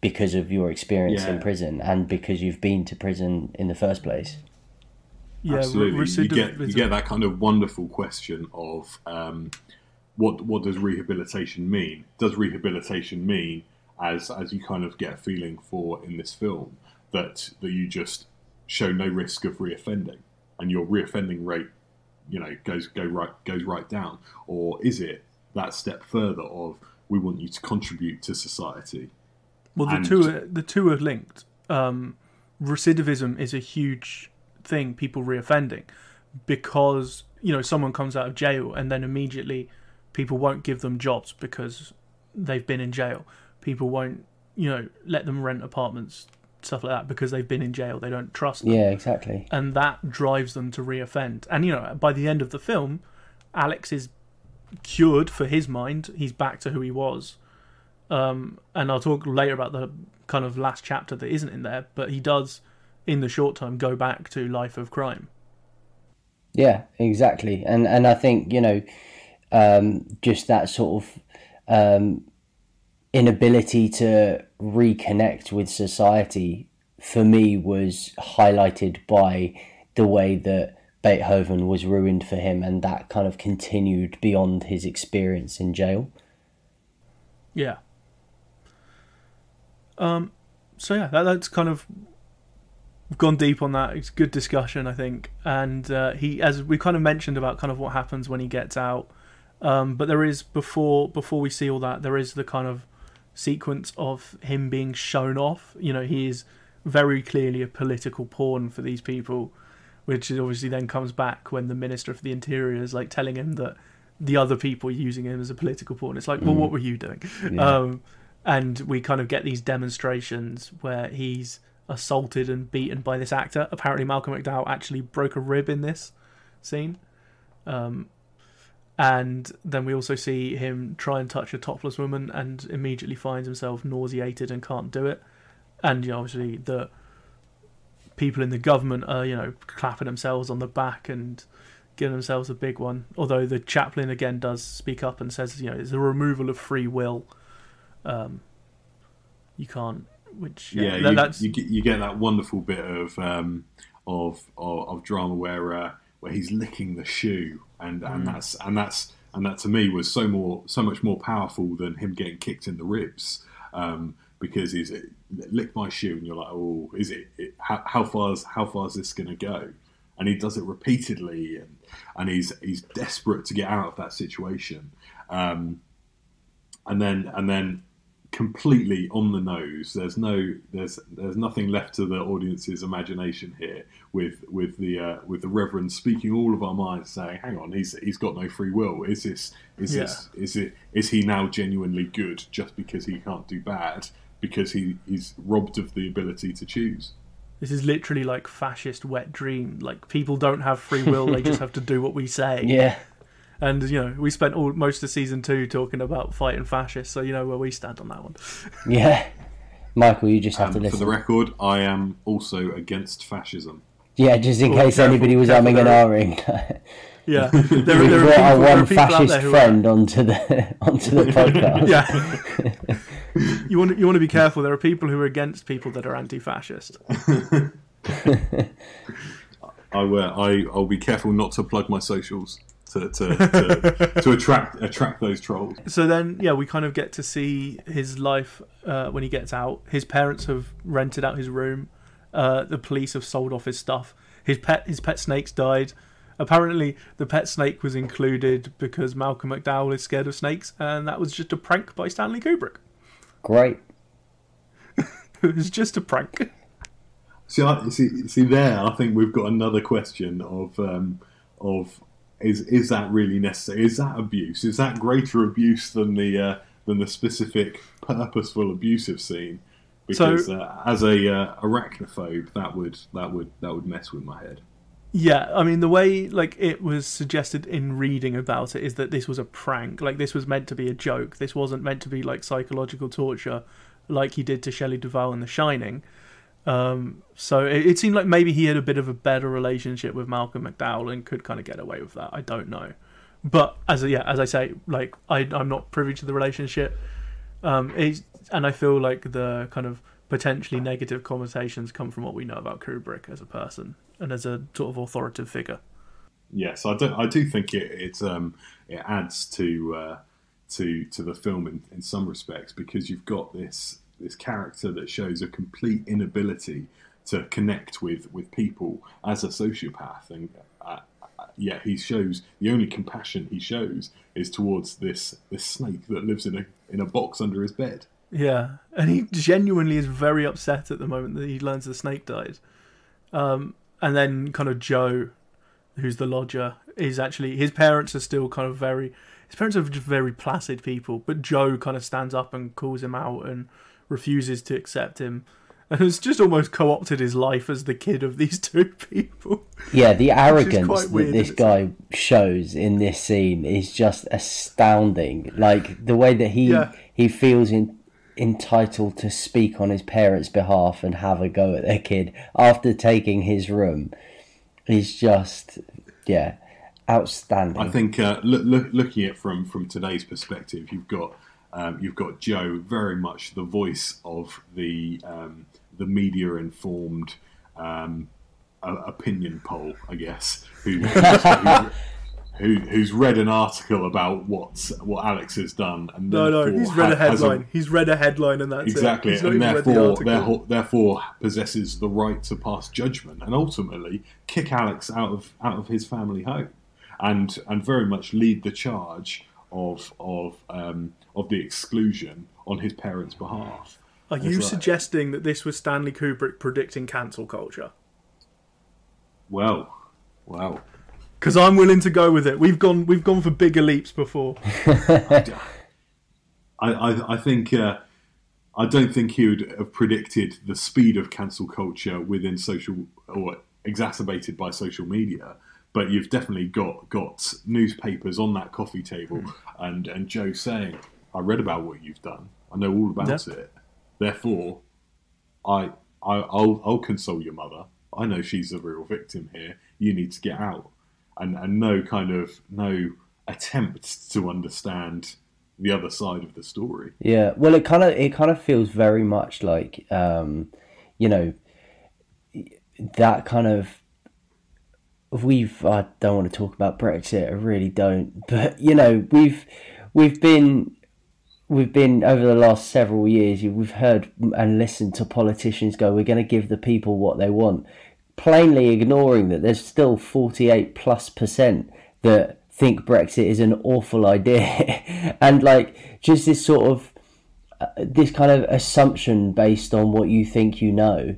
because of your experience in prison and because you've been to prison in the first place yeah, absolutely. You get you get that kind of wonderful question of um, what what does rehabilitation mean? Does rehabilitation mean, as as you kind of get a feeling for in this film, that that you just show no risk of reoffending and your reoffending rate, you know, goes go right goes right down, or is it that step further of we want you to contribute to society? Well, the And- two are, the two are linked. Um, recidivism is a huge thing. People reoffending because you know someone comes out of jail and then immediately people won't give them jobs because they've been in jail. People won't you know let them rent apartments stuff like that because they've been in jail. They don't trust them, yeah exactly and that drives them to reoffend. And you know by the end of the film, Alex is cured for his mind. He's back to who he was um, and I'll talk later about the kind of last chapter that isn't in there, but he does, in the short term, go back to life of crime. Yeah, exactly, and and I think you know, um, just that sort of um, inability to reconnect with society for me was highlighted by the way that Beethoven was ruined for him, and that kind of continued beyond his experience in jail. Yeah. Um. So yeah, that, that's kind of gone deep on that. It's good discussion, I think. And uh, he, as we kind of mentioned about kind of what happens when he gets out. Um, but there is before before we see all that, there is the kind of sequence of him being shown off. You know, he is very clearly a political pawn for these people, which is obviously then comes back when the minister for the interior is like telling him that the other people are using him as a political pawn. It's like, well, what were you doing? Um, and we kind of get these demonstrations where he's assaulted and beaten by this actor. Apparently, Malcolm McDowell actually broke a rib in this scene. Um, and then we also see him try and touch a topless woman and immediately finds himself nauseated and can't do it. And you know, obviously the people in the government are you know clapping themselves on the back and giving themselves a big one. Although the chaplain again does speak up and says you know it's a removal of free will. Um, you can't. Which yeah, that- you, that's you, get, you get that wonderful bit of um, of, of of drama where uh, where he's licking the shoe, and Mm. and that's and that's and that to me was so more so much more powerful than him getting kicked in the ribs. Um, because he's lick my shoe, and you're like, oh, is it? it how, how far's how far's this going to go? And he does it repeatedly, and and he's he's desperate to get out of that situation. Um, and then and then completely on the nose. There's no there's there's nothing left to the audience's imagination here with with the uh, with the Reverend speaking all of our minds, saying, "Hang on, he's he's got no free will. Is this is this is it is he now genuinely good just because he can't do bad because he he's robbed of the ability to choose?" This is literally like fascist wet dream. Like people don't have free will; they just have to do what we say. Yeah. And you know, we spent all most of season two talking about fighting fascists, so you know where we stand on that one. Yeah. Michael, you just have Um, to for listen. the record, I am also against fascism. yeah, just in Well, case careful- anybody was careful umming and there. ahhing. Yeah, there, we there, are people, brought our there are one fascist there who are- friend onto the onto the podcast. yeah. you want to, you want to be careful. There are people who are against people that are anti-fascist. I will. I I'll be careful not to plug my socials to to, to, to attract attract those trolls. So then, yeah, we kind of get to see his life uh, when he gets out. His parents have rented out his room. Uh, the police have sold off his stuff. His pet, his pet snakes died. Apparently, the pet snake was included because Malcolm McDowell is scared of snakes, and that was just a prank by Stanley Kubrick. Great. it was just a prank. See, I, see, see there. I think we've got another question of um, of is is that really necessary? Is that abuse? Is that greater abuse than the uh, than the specific purposeful abusive scene? Because uh, as a uh, arachnophobe, that would that would that would mess with my head. Yeah, I mean the way like it was suggested in reading about it is that this was a prank. Like this was meant to be a joke. This wasn't meant to be like psychological torture, like he did to Shelley Duvall in The Shining. Um, so it, it seemed like maybe he had a bit of a better relationship with Malcolm McDowell and could kind of get away with that. I don't know, but as a, yeah, as I say, like I I'm not privy to the relationship. Um, and I feel like the kind of potentially negative connotations come from what we know about Kubrick as a person and as a sort of authoritative figure. Yes, I do. I do think it it um, it adds to uh, to to the film in, in some respects because you've got this this character that shows a complete inability to connect with with people as a sociopath, and uh, yet he shows the only compassion he shows is towards this this snake that lives in a in a box under his bed. Yeah, and he genuinely is very upset at the moment that he learns the snake died. Um, and then kind of Joe, who's the lodger, is actually his parents are still kind of very. His parents are just very placid people, but Joe kind of stands up and calls him out and refuses to accept him, and has just almost co-opted his life as the kid of these two people. Yeah, the arrogance that this isn't guy shows in this scene is just astounding. Like the way that he Yeah. he feels in, entitled to speak on his parents' behalf and have a go at their kid after taking his room is just yeah outstanding. I think uh, look, look, looking at it from from today's perspective, you've got um, you've got Joe very much the voice of the um, the media informed um, uh, opinion poll, I guess, who, who, who who's read an article about what's what Alex has done, and No, no, therefore he's read a ha- has headline. he's read a headline, and that's exactly, it. He's and even read the therefore, therefore, therefore possesses the right to pass judgment and ultimately kick Alex out of out of his family home, and and very much lead the charge of of um, of the exclusion on his parents' behalf. Are you like- suggesting that this was Stanley Kubrick predicting cancel culture? Well, well, Because I'm willing to go with it. We've gone we've gone for bigger leaps before. I I, I think. Uh, I don't think he would have predicted the speed of cancel culture within social or exacerbated by social media. but you've definitely got got newspapers on that coffee table, Hmm. and and Joe saying, "I read about what you've done. I know all about Yeah. it. Therefore, I, I I'll I'll console your mother. I know she's the real victim here. You need to get out." And and no kind of no attempt to understand the other side of the story. Yeah, well, it kind of it kind of feels very much like, um, you know, that kind of. We've I don't want to talk about Brexit. I really don't, but you know, we've we've been we've been over the last several years. We've heard and listened to politicians go, "We're going to give the people what they want," plainly ignoring that there's still forty eight plus percent that think Brexit is an awful idea, and like just this sort of uh, this kind of assumption based on what you think you know,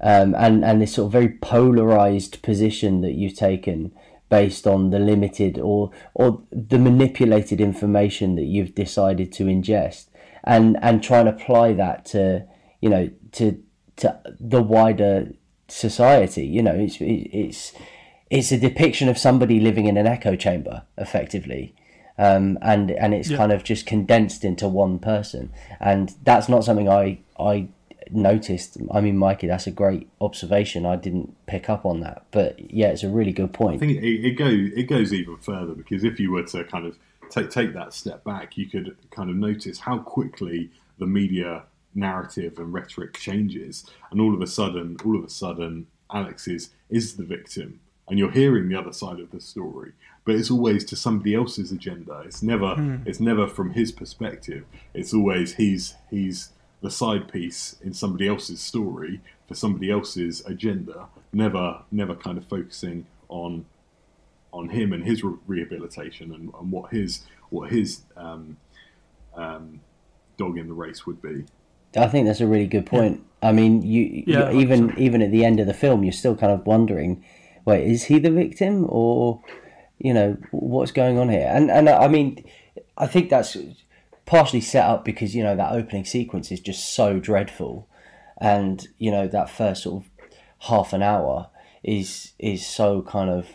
um, and and this sort of very polarized position that you've taken based on the limited or or the manipulated information that you've decided to ingest, and and try and apply that to you know to to the wider society. You know, it's it's it's a depiction of somebody living in an echo chamber, effectively. Um, and and it's Yeah. kind of just condensed into one person, and that's not something I I noticed. I mean, Mikey, that's a great observation. I didn't pick up on that, but yeah, it's a really good point. I think it, it goes it goes even further because if you were to kind of take take that step back, you could kind of notice how quickly the media narrative and rhetoric changes, and all of a sudden, all of a sudden, Alex is is the victim, and you're hearing the other side of the story, but it's always to somebody else's agenda. It's never hmm. it's never from his perspective. It's always he's he's the side piece in somebody else's story for somebody else's agenda. Never never kind of focusing on on him and his re- rehabilitation and, and what his what his um, um, dog in the race would be. I think that's a really good point. I mean, you, Yeah, you even even at the end of the film, you're still kind of wondering, wait, is he the victim or, you know, what's going on here? And and I mean, I think that's partially set up because you know that opening sequence is just so dreadful, and you know that first sort of half an hour is is so kind of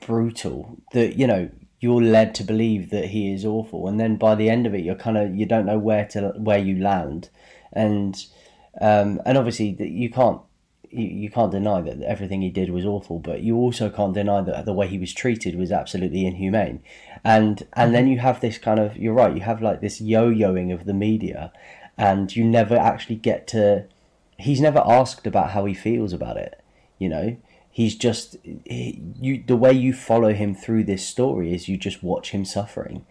brutal that you know you're led to believe that he is awful. And then by the end of it you're kind of you don't know where to where you land. And um and obviously that you can't you, you can't deny that everything he did was awful but you also can't deny that the way he was treated was absolutely inhumane. And and then you have this kind of you're right you have like this yo-yoing of the media and you never actually get to he's never asked about how he feels about it you know? He's just he, you the way you follow him through this story is you just watch him suffering.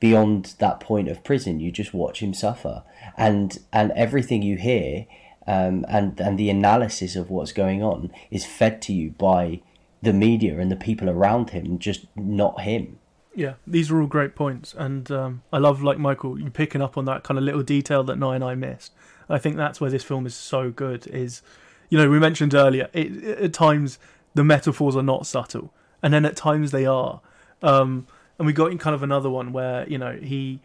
Beyond that point of prison you just watch him suffer. And and everything you hear um, and and the analysis of what's going on is fed to you by the media and the people around him just not him Yeah, these are all great points, and um, I love, like Michael, you picking up on that kind of little detail that and I missed. I think that's where this film is so good. Is you know we mentioned earlier, it, it- at times the metaphors are not subtle, and then at times they are. Um, and we got in kind of another one where you know he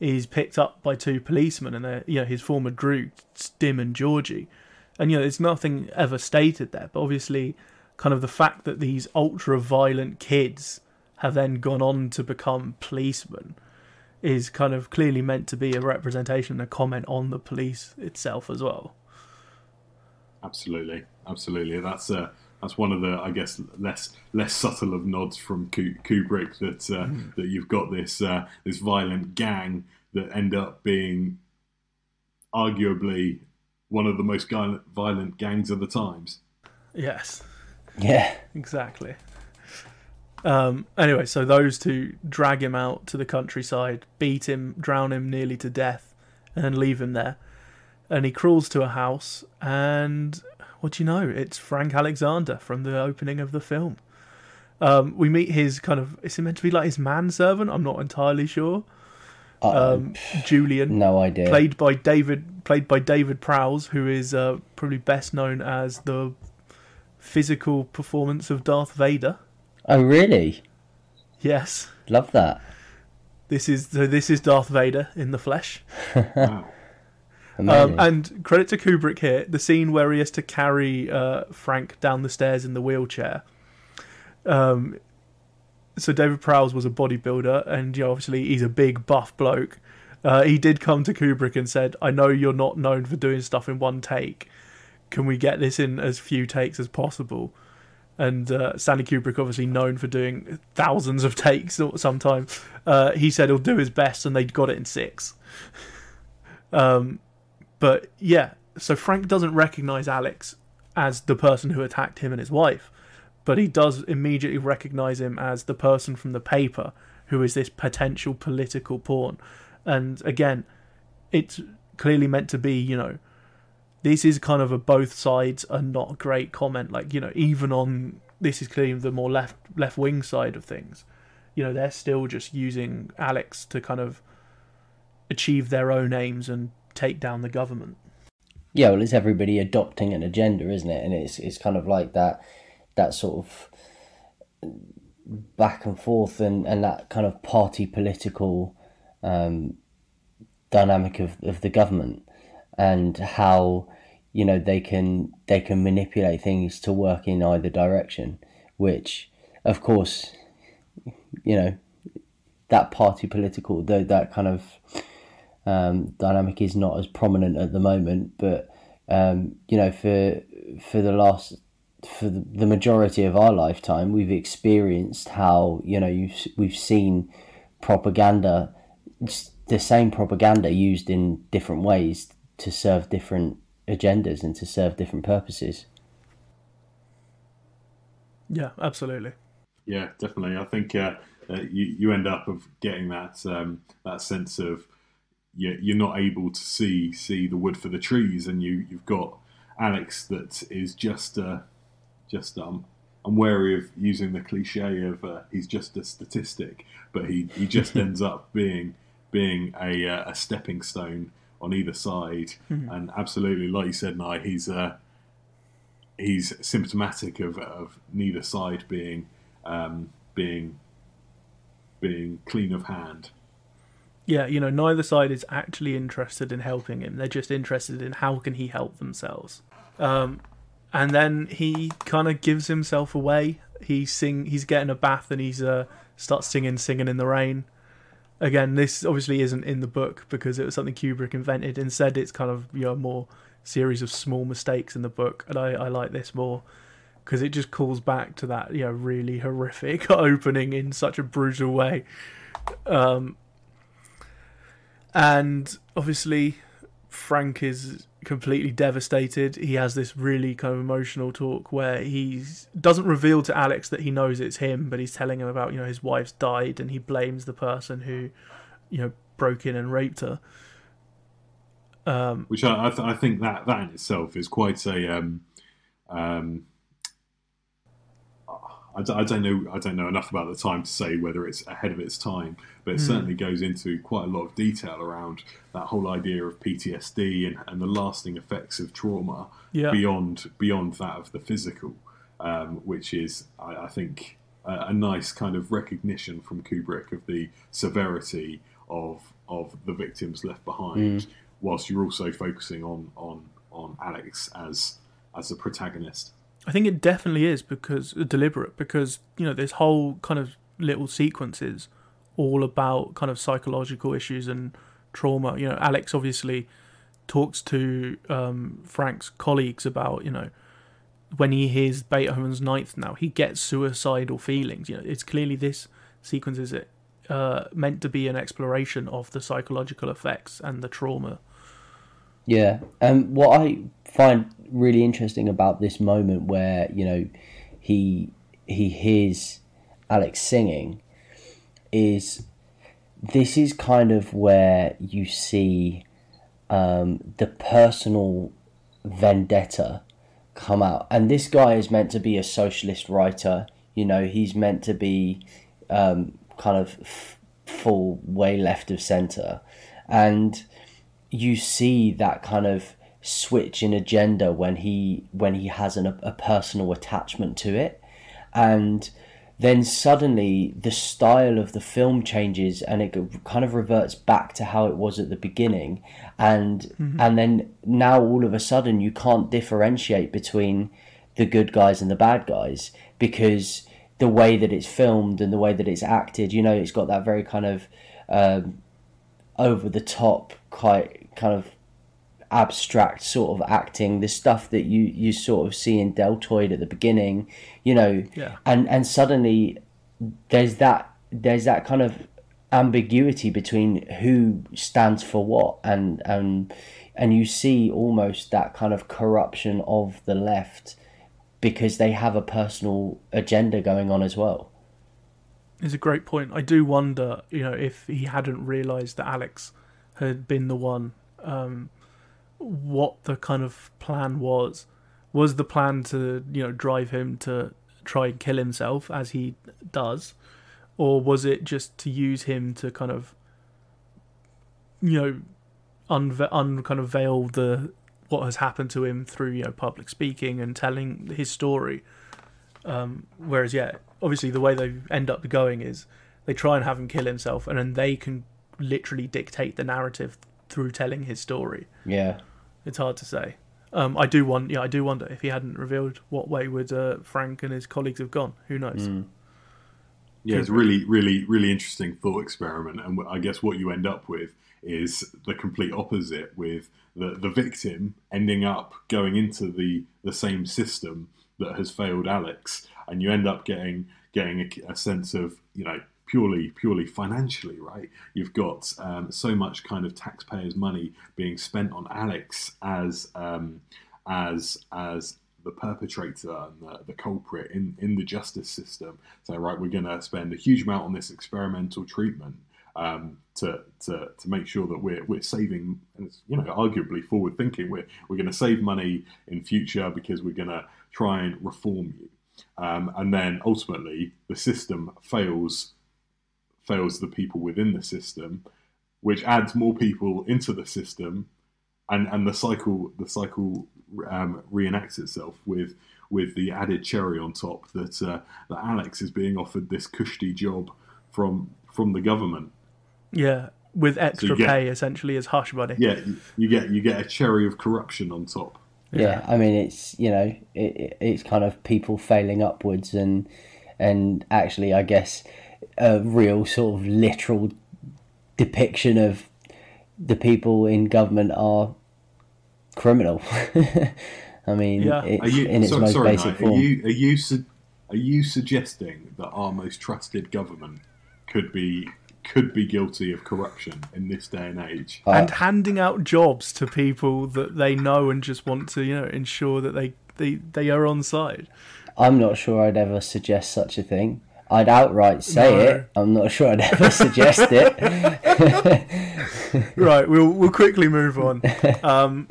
is picked up by two policemen, and they're you know his former crew, Dim and Georgie, and you know there's nothing ever stated there, but obviously, kind of the fact that these ultra violent kids have then gone on to become policemen is kind of clearly meant to be a representation and a comment on the police itself as well. Absolutely, absolutely. That's uh, that's one of the I guess less less subtle of nods from Kubrick that uh, that you've got this uh, this violent gang that end up being arguably one of the most violent, violent gangs of the times. Yes, yeah exactly. Um, anyway, so those two drag him out to the countryside, beat him, drown him nearly to death, and then leave him there. And he crawls to a house, and what do you know? It's Frank Alexander from the opening of the film. Um, we meet his kind of, is it meant to be like his manservant? I'm not entirely sure. uh, Um, Julian. no idea played by David played by David Prowse, who is uh, probably best known as the physical performance of Darth Vader. oh really Yes, love that this is so. This is Darth Vader in the flesh. Wow. Um, and credit to Kubrick here. The scene where he has to carry uh, Frank down the stairs in the wheelchair. Um, so David Prowse was a bodybuilder, and you know, obviously he's a big buff bloke. Uh, he did come to Kubrick and said, "I know you're not known for doing stuff in one take. Can we get this in as few takes as possible?" And uh, Stanley Kubrick, obviously known for doing thousands of takes sometimes, uh, he said he'll do his best, and they got it in six. um, but yeah, so Frank doesn't recognize Alex as the person who attacked him and his wife, but he does immediately recognize him as the person from the paper who is this potential political pawn. And again, it's clearly meant to be, you know, this is kind of a both sides are not great comment. Like, you know, even on this is clearly the more left left wing side of things. You know, they're still just using Alex to kind of achieve their own aims and take down the government. Yeah, well, it's everybody adopting an agenda, isn't it? And it's it's kind of like that that sort of back and forth and, and that kind of party political um, dynamic of, of the government and how you know they can they can manipulate things to work in either direction which of course you know that party political that kind of um, dynamic is not as prominent at the moment but um, you know for for the last for the majority of our lifetime we've experienced how you know you we've seen propaganda the same propaganda used in different ways to serve different agendas and to serve different purposes. Yeah, absolutely. Yeah, definitely. I think uh, uh, you you end up of getting that um, that sense of you, you're not able to see see the wood for the trees, and you you've got Alex that is just uh, just um, I'm wary of using the cliche of uh, he's just a statistic, but he, he just ends up being being a, uh, a stepping stone on either side. Mm-hmm. And absolutely, like you said, Nye, he's uh, he's symptomatic of, of neither side being um, being being clean of hand. Yeah, you know, neither side is actually interested in helping him. They're just interested in how can he help themselves. Um, and then he kind of gives himself away. He sing, he's getting a bath, and he's uh, starts singing, singing in the rain again, this obviously isn't in the book because it was something Kubrick invented. Instead, it's kind of you know more series of small mistakes in the book, and I, I like this more because it just calls back to that you know really horrific opening in such a brutal way. Um, and obviously, Frank is completely devastated. He has this really kind of emotional talk where he doesn't reveal to Alex that he knows it's him, but he's telling him about you know his wife's died and he blames the person who you know broke in and raped her. Um, Which I I, th- I, think that that in itself is quite a um, um, I, I don't know. I don't know enough about the time to say whether it's ahead of its time, but it mm. certainly goes into quite a lot of detail around that whole idea of PTSD and, and the lasting effects of trauma yeah. beyond beyond that of the physical, um, which is, I, I think, a, a, nice kind of recognition from Kubrick of the severity of of the victims left behind, mm. whilst you're also focusing on on on Alex as as a protagonist. I think it definitely is because deliberate because you know there's whole kind of little sequences all about kind of psychological issues and trauma. You know, Alex obviously talks to um, Frank's colleagues about you know when he hears Beethoven's Ninth now he gets suicidal feelings. You know, it's clearly this sequence is uh, meant to be an exploration of the psychological effects and the trauma yeah, and um, what I find really interesting about this moment where you know he he hears Alex singing is this is kind of where you see um, the personal vendetta come out, and this guy is meant to be a socialist writer. You know, he's meant to be um, kind of f- full way left of center, and you see that kind of switch in agenda when he when he has an, a personal attachment to it and then suddenly the style of the film changes and it kind of reverts back to how it was at the beginning and mm-hmm. and then now all of a sudden you can't differentiate between the good guys and the bad guys because the way that it's filmed and the way that it's acted. You know, it's got that very kind of um, over the top, quite kind of abstract sort of acting. The stuff that you you sort of see in Deltoid at the beginning. You know, Yeah. and and suddenly there's that there's that kind of ambiguity between who stands for what and and and you see almost that kind of corruption of the left because they have a personal agenda going on as well It's a great point. I do wonder, you know, if he hadn't realised that Alex had been the one, um, what the kind of plan was. Was the plan to, you know, drive him to try and kill himself as he does, or was it just to use him to kind of, you know, unve- un kind of veil the what has happened to him through you know public speaking and telling his story. Um, whereas, yeah, obviously the way they end up going is they try and have him kill himself, and then they can literally dictate the narrative through telling his story. yeah It's hard to say. Um, I do want, yeah, I do wonder if he hadn't revealed what way would uh, Frank and his colleagues have gone. Who knows? Yeah, it's a really, really, really interesting thought experiment, and I guess what you end up with is the complete opposite, with the the victim ending up going into the the same system that has failed Alex, and you end up getting getting a, a sense of you know purely purely financially, right? You've got um, so much kind of taxpayers' money being spent on Alex as um, as as the perpetrator and the, the culprit in, in the justice system. So, right, we're going to spend a huge amount on this experimental treatment um, to, to to make sure that we're we're saving, and you know arguably forward thinking. We're we're going to save money in future because we're going to try and reform you, um, and then ultimately the system fails fails the people within the system, which adds more people into the system, and and the cycle the cycle um, reenacts itself with with the added cherry on top that uh, that Alex is being offered this cushy job from from the government. Yeah, with extra get- pay essentially as hush money. Yeah, you get you get a cherry of corruption on top. Yeah, i mean it's you know it, it- it's kind of people failing upwards and and actually i guess a real sort of literal depiction of the people in government are criminal. I mean Yeah. it's you in its so- most sorry, basic Knight, form. Are you are you su- are you suggesting that our most trusted government could be could be guilty of corruption in this day and age? and handing out jobs to people that they know and just want to, you know, ensure that they they, they are on side. i'm not sure i'd ever suggest such a thing i'd outright say No. it i'm not sure i'd ever suggest it right, we'll we'll quickly move on. Um,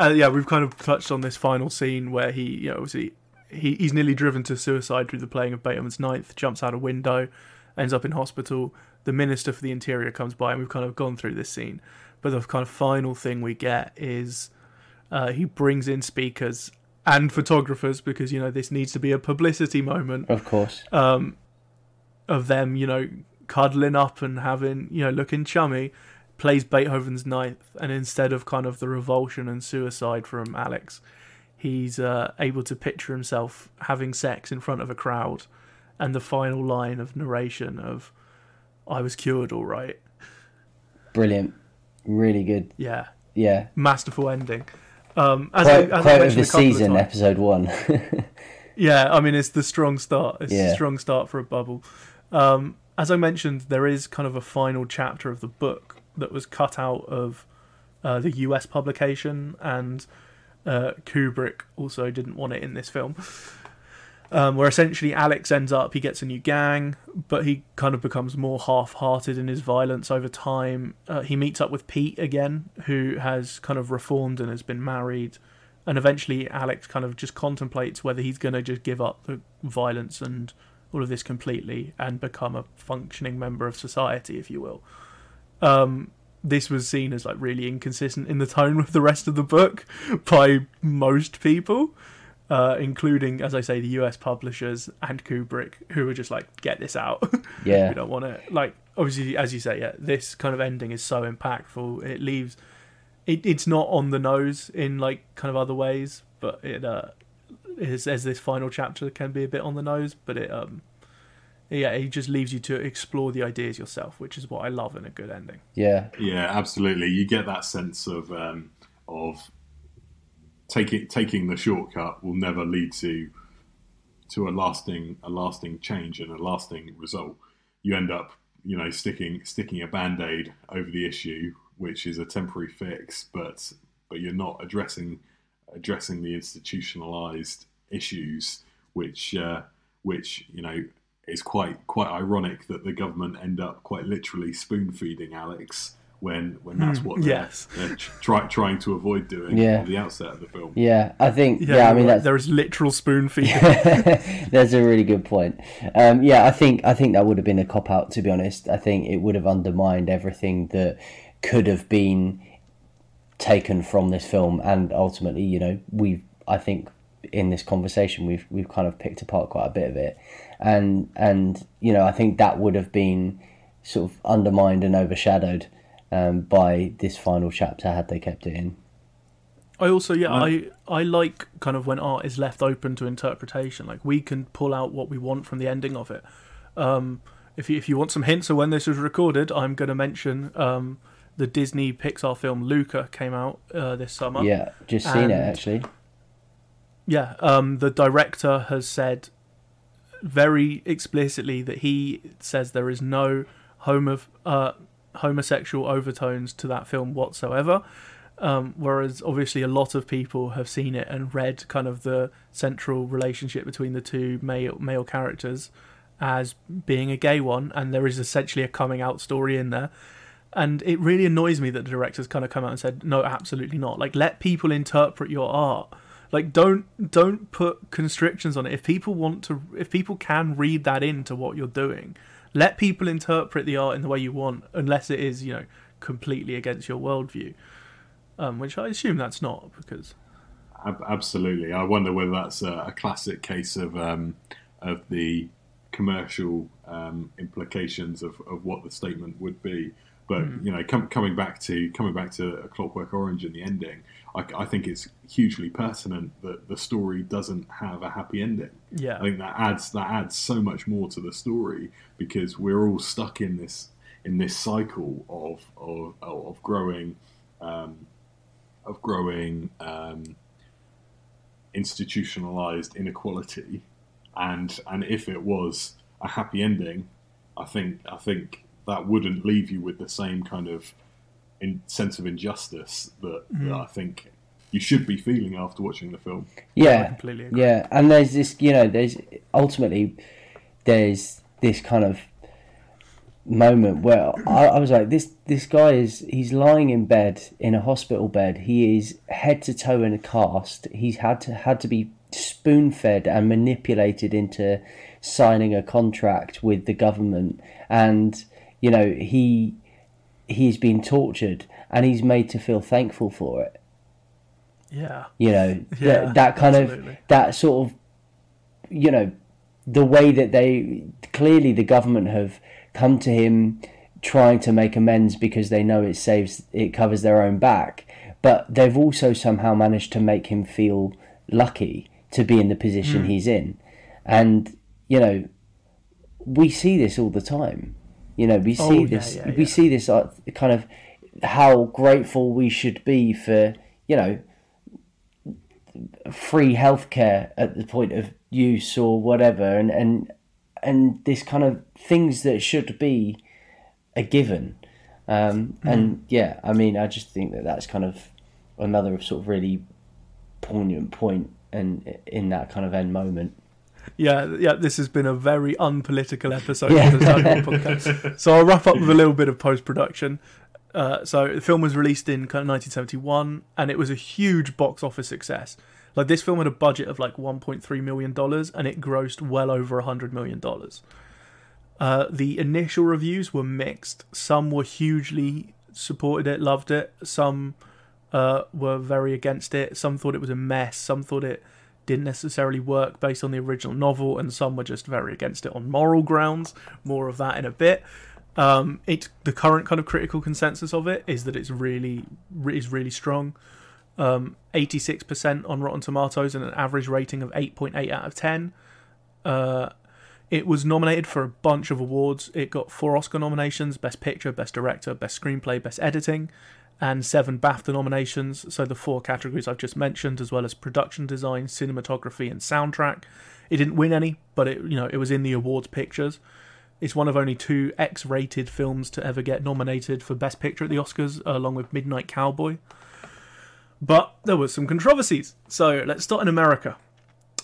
uh, yeah, we've kind of touched on this final scene where he, you know, obviously he, he's nearly driven to suicide through the playing of Beethoven's Ninth, jumps out a window, ends up in hospital. The minister for the interior comes by, and we've kind of gone through this scene. But the kind of final thing we get is uh, he brings in speakers and photographers because you know this needs to be a publicity moment. Of course. Of them, you know, cuddling up and having, you know, looking chummy, plays Beethoven's Ninth, and instead of kind of the revulsion and suicide from Alex, he's uh, able to picture himself having sex in front of a crowd, and the final line of narration of, "I was cured, all right." brilliant really good Yeah, yeah masterful ending. Um, as quote, I, as I of mentioned the of season times- episode one Yeah, I mean it's the strong start. It's Yeah. a strong start for a bubble. Um, as I mentioned, there is kind of a final chapter of the book that was cut out of uh, the US publication, and uh, Kubrick also didn't want it in this film. Um, where essentially Alex ends up, he gets a new gang, but he kind of becomes more half-hearted in his violence over time. Uh, he meets up with Pete again, who has kind of reformed and has been married and eventually Alex kind of just contemplates whether he's going to just give up the violence and all of this completely and become a functioning member of society, if you will. Um, this was seen as like really inconsistent in the tone with the rest of the book by most people, uh, including, as I say, the US publishers and Kubrick, who were just like, "Get this out." Yeah. we don't want it. Like, obviously, as you say, yeah, this kind of ending is so impactful. It leaves it, it's not on the nose in like kind of other ways, but it uh, is as this final chapter can be a bit on the nose, but it um yeah, it just leaves you to explore the ideas yourself, which is what I love in a good ending. Yeah, Yeah, absolutely. You get that sense of um, of taking taking the shortcut will never lead to to a lasting a lasting change and a lasting result. You end up, you know, sticking sticking a band aid over the issue, which is a temporary fix, but but you're not addressing addressing the institutionalized issues, which uh, which you know is quite quite ironic that the government end up quite literally spoon feeding Alex when when that's what they're, yes. they're try, trying to avoid doing Yeah. at the outset of the film. yeah. I think Yeah, yeah. I mean right, that's there is literal spoon feeding. That's a really good point. Um, yeah, I think I think that would have been a cop out. To be honest, I think it would have undermined everything that could have been taken from this film, and ultimately, you know, we've I think in this conversation we've we've kind of picked apart quite a bit of it, and and you know I think that would have been sort of undermined and overshadowed um, by this final chapter had they kept it in. I also yeah I I like kind of when art is left open to interpretation. Like we can pull out what we want from the ending of it. Um, if you if you want some hints of when this was recorded, I'm going to mention um, the Disney Pixar film Luca came out uh, this summer. Yeah, just seen it actually. Yeah, um, the director has said very explicitly that he says there is no homo- uh, homosexual overtones to that film whatsoever. Um, whereas obviously a lot of people have seen it and read kind of the central relationship between the two male male characters as being a gay one, and there is essentially a coming out story in there. And it really annoys me that the directors kind of come out and said, "No, absolutely not." Like, let people interpret your art. Like, don't don't put constrictions on it. If people want to, if people can read that into what you're doing, let people interpret the art in the way you want, unless it is, you know, completely against your worldview. Um, which I assume that's not because absolutely. I wonder whether that's a, a classic case of um, of the commercial um, implications of, of what the statement would be. But you know, com- coming back to coming back to A Clockwork Orange and the ending, I, I think it's hugely pertinent that the story doesn't have a happy ending. yeah, I think that adds that adds so much more to the story because we're all stuck in this in this cycle of of, of growing um, of growing um, institutionalized inequality, and and if it was a happy ending, I think I think that wouldn't leave you with the same kind of in, sense of injustice that, that mm. I think you should be feeling after watching the film. I Yeah, completely agree. Yeah, and there's this, you know, there's ultimately there's this kind of moment where I, I was like, this this guy is he's lying in bed in a hospital bed. He is head to toe in a cast. He's had to had to be spoon fed and manipulated into signing a contract with the government, and you know he he's been tortured and he's made to feel thankful for it. Yeah, you know Yeah, that, that kind absolutely. of that sort of you know the way that they clearly the government have come to him trying to make amends because they know it saves it covers their own back but they've also somehow managed to make him feel lucky to be in the position hmm. he's in. And you know we see this all the time you know we see Oh, yeah, this yeah, we yeah. see this uh, kind of how grateful we should be for you know free healthcare at the point of use or whatever. And and and this kind of things that should be a given. Um, and yeah i mean i just think that that's kind of another sort of really poignant point and in that kind of end moment Yeah, yeah, this has been a very unpolitical episode Yeah. of the podcast. So I'll wrap up with a little bit of post production. Uh, so the film was released in 1971, and it was a huge box office success. Like this film had a budget of like 1.3 million dollars, and it grossed well over 100 million dollars. Uh, the initial reviews were mixed. Some were hugely supported it, loved it. Some uh, were very against it. Some thought it was a mess. Some thought it didn't necessarily work based on the original novel, and some were just very against it on moral grounds. More of that in a bit. Um, it the current kind of critical consensus of it is that it's really is really strong. um, 86% on Rotten Tomatoes and an average rating of 8.8 out of 10. Uh, it was nominated for a bunch of awards. It got four Oscar nominations Best Picture, Best Director, Best Screenplay, Best Editing, and seven BAFTA nominations. So the four categories I've just mentioned, as well as production design, cinematography, and soundtrack. It didn't win any, but it you know it was in the awards pictures. It's one of only two X-rated films to ever get nominated for Best Picture at the Oscars, along with Midnight Cowboy. But there was some controversies. So let's start in America.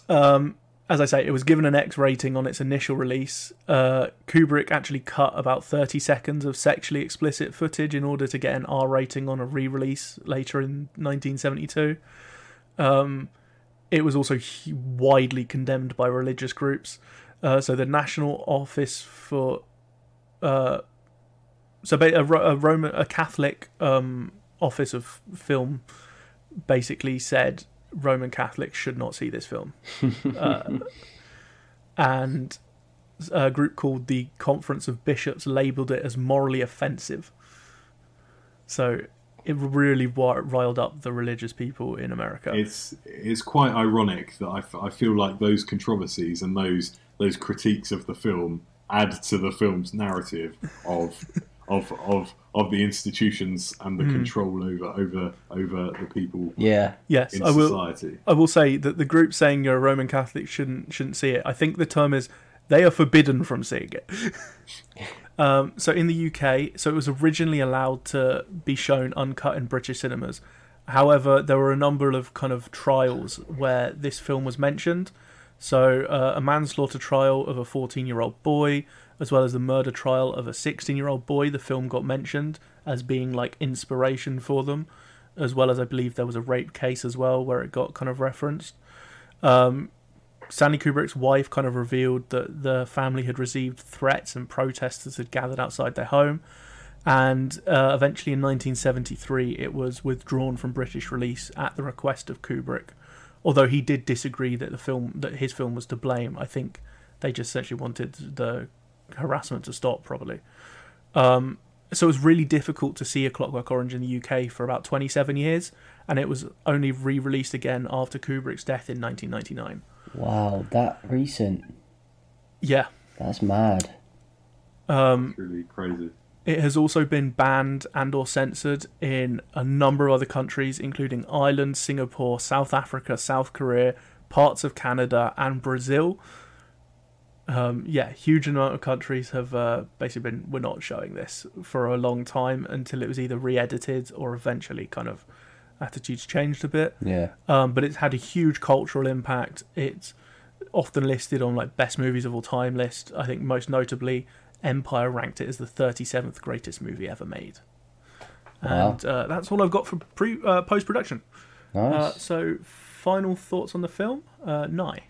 Um, as I say, it was given an X rating on its initial release. Uh, Kubrick actually cut about 30 seconds of sexually explicit footage in order to get an R rating on a re release later in 1972. Um, it was also widely condemned by religious groups. Uh, so the National Office for. Uh, so a, a Roman, a Catholic um, Office of Film basically said Roman Catholics should not see this film. uh, and a group called the Conference of Bishops labelled it as morally offensive. So it really riled up the religious people in America. It's it's quite ironic that I, I feel like those controversies and those those critiques of the film add to the film's narrative of of of of the institutions and the mm. control over over over the people. Yeah. Yes, in I will. Society. I will say that the group saying you're a Roman Catholic shouldn't shouldn't see it. I think the term is they are forbidden from seeing it. um, so in the UK, so it was originally allowed to be shown uncut in British cinemas. However, there were a number of kind of trials where this film was mentioned. So uh, a manslaughter trial of a 14-year-old boy, as well as the murder trial of a 16 year old boy. The film got mentioned as being like inspiration for them, as well as I believe there was a rape case as well where it got kind of referenced. Um, Stanley Kubrick's wife kind of revealed that the family had received threats and protesters had gathered outside their home. And uh, eventually in 1973, it was withdrawn from British release at the request of Kubrick. Although he did disagree that the film that his film was to blame, I think they just essentially wanted the harassment to stop probably. Um, so it was really difficult to see A Clockwork Orange in the UK for about 27 years, and it was only re-released again after Kubrick's death in 1999. Wow, that recent. Yeah. That's mad. Um, really crazy. It has also been banned and or censored in a number of other countries, including Ireland, Singapore, South Africa, South Korea, parts of Canada, and Brazil um, yeah, huge amount of countries have uh, basically been we're not showing this for a long time until it was either re-edited or eventually kind of attitudes changed a bit. Yeah. Um, but it's had a huge cultural impact. It's often listed on like best movies of all time list. I think most notably, Empire ranked it as the 37th greatest movie ever made. Wow. And uh, that's all I've got for pre uh, post production. Nice. Uh, so, final thoughts on the film, uh, Nye.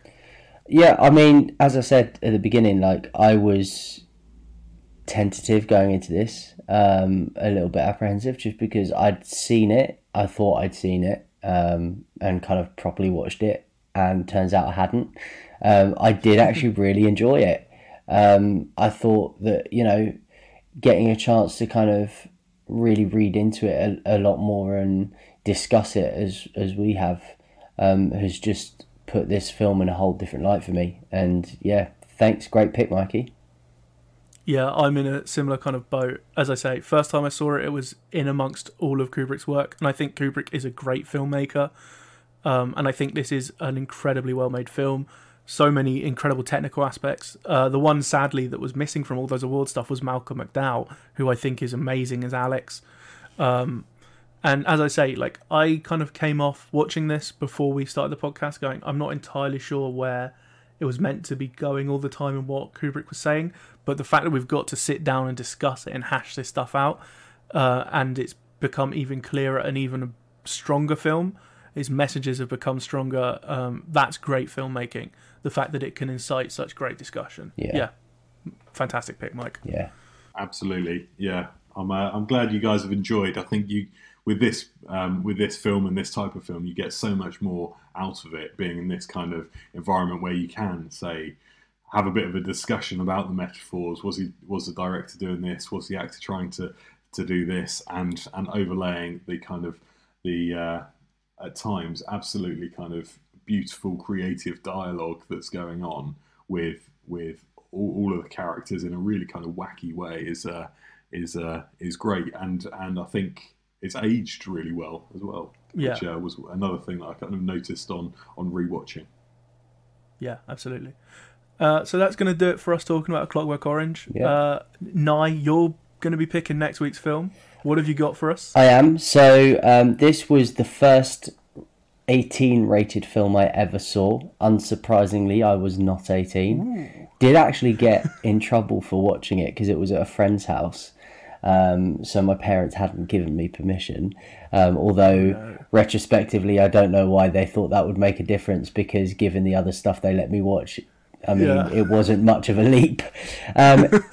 Yeah, I mean, as I said at the beginning, like I was tentative going into this, um, a little bit apprehensive, just because I'd seen it. I thought I'd seen it, um, and kind of properly watched it, and turns out I hadn't. Um, I did actually really enjoy it. Um, I thought that you know, getting a chance to kind of really read into it a, a lot more and discuss it as as we have um, has just put this film in a whole different light for me. And yeah, thanks. Great pick, Mikey. Yeah, I'm in a similar kind of boat. As I say, first time I saw it, it was in amongst all of Kubrick's work, and I think Kubrick is a great filmmaker. Um, and I think this is an incredibly well made film. So many incredible technical aspects. Uh, the one, sadly, that was missing from all those award stuff was Malcolm McDowell, who I think is amazing as Alex. Um, and as I say, like I kind of came off watching this before we started the podcast, going, I'm not entirely sure where it was meant to be going all the time and what Kubrick was saying, but the fact that we've got to sit down and discuss it and hash this stuff out, uh, and it's become even clearer and even a stronger film. His messages have become stronger. Um, that's great filmmaking. The fact that it can incite such great discussion. Yeah. yeah. Fantastic pick, Mike. Yeah. Absolutely. Yeah. I'm. Uh, I'm glad you guys have enjoyed. I think you with this um, with this film and this type of film, you get so much more out of it being in this kind of environment where you can say have a bit of a discussion about the metaphors. Was he was the director doing this? Was the actor trying to to do this? And and overlaying the kind of the uh, at times absolutely kind of beautiful, creative dialogue that's going on with with all, all of the characters in a really kind of wacky way is uh, is uh, is great, and and I think it's aged really well as well. Yeah. which uh, was another thing that I kind of noticed on on rewatching. Yeah, absolutely. Uh, so that's going to do it for us talking about Clockwork Orange. Yeah. Uh, Nye, you're going to be picking next week's film. What have you got for us? I am. So um, this was the first 18 rated film I ever saw. Unsurprisingly, I was not 18. Did actually get in trouble for watching it because it was at a friend's house. Um, so my parents hadn't given me permission. Um, although retrospectively, I don't know why they thought that would make a difference because given the other stuff they let me watch, I mean, Yeah. it wasn't much of a leap. Um, it,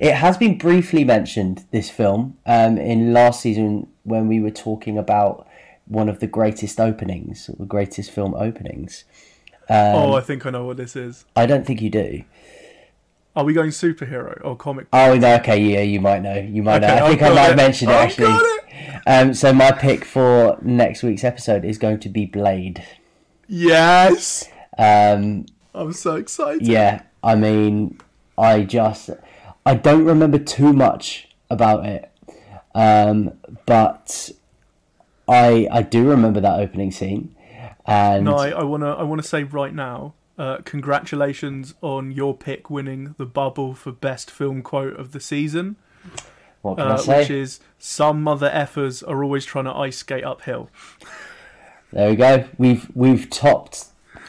it has been briefly mentioned, this film, um, in last season when we were talking about one of the greatest openings, or the greatest film openings. Um, oh, I think I know what this is. I don't think you do. Are we going superhero or comic? Oh, no, okay, yeah, you might know. You might Okay, know. I think I might have mentioned it actually. got it. Um, so my pick for next week's episode is going to be Blade. Yes! Um, I'm so excited. yeah, I mean, I just I don't remember too much about it, um, but I I do remember that opening scene, and No, I, I wanna I wanna say right now, uh, congratulations on your pick winning the bubble for best film quote of the season, what can uh, I say? which is some mother effers are always trying to ice skate uphill. There we go. We've we've topped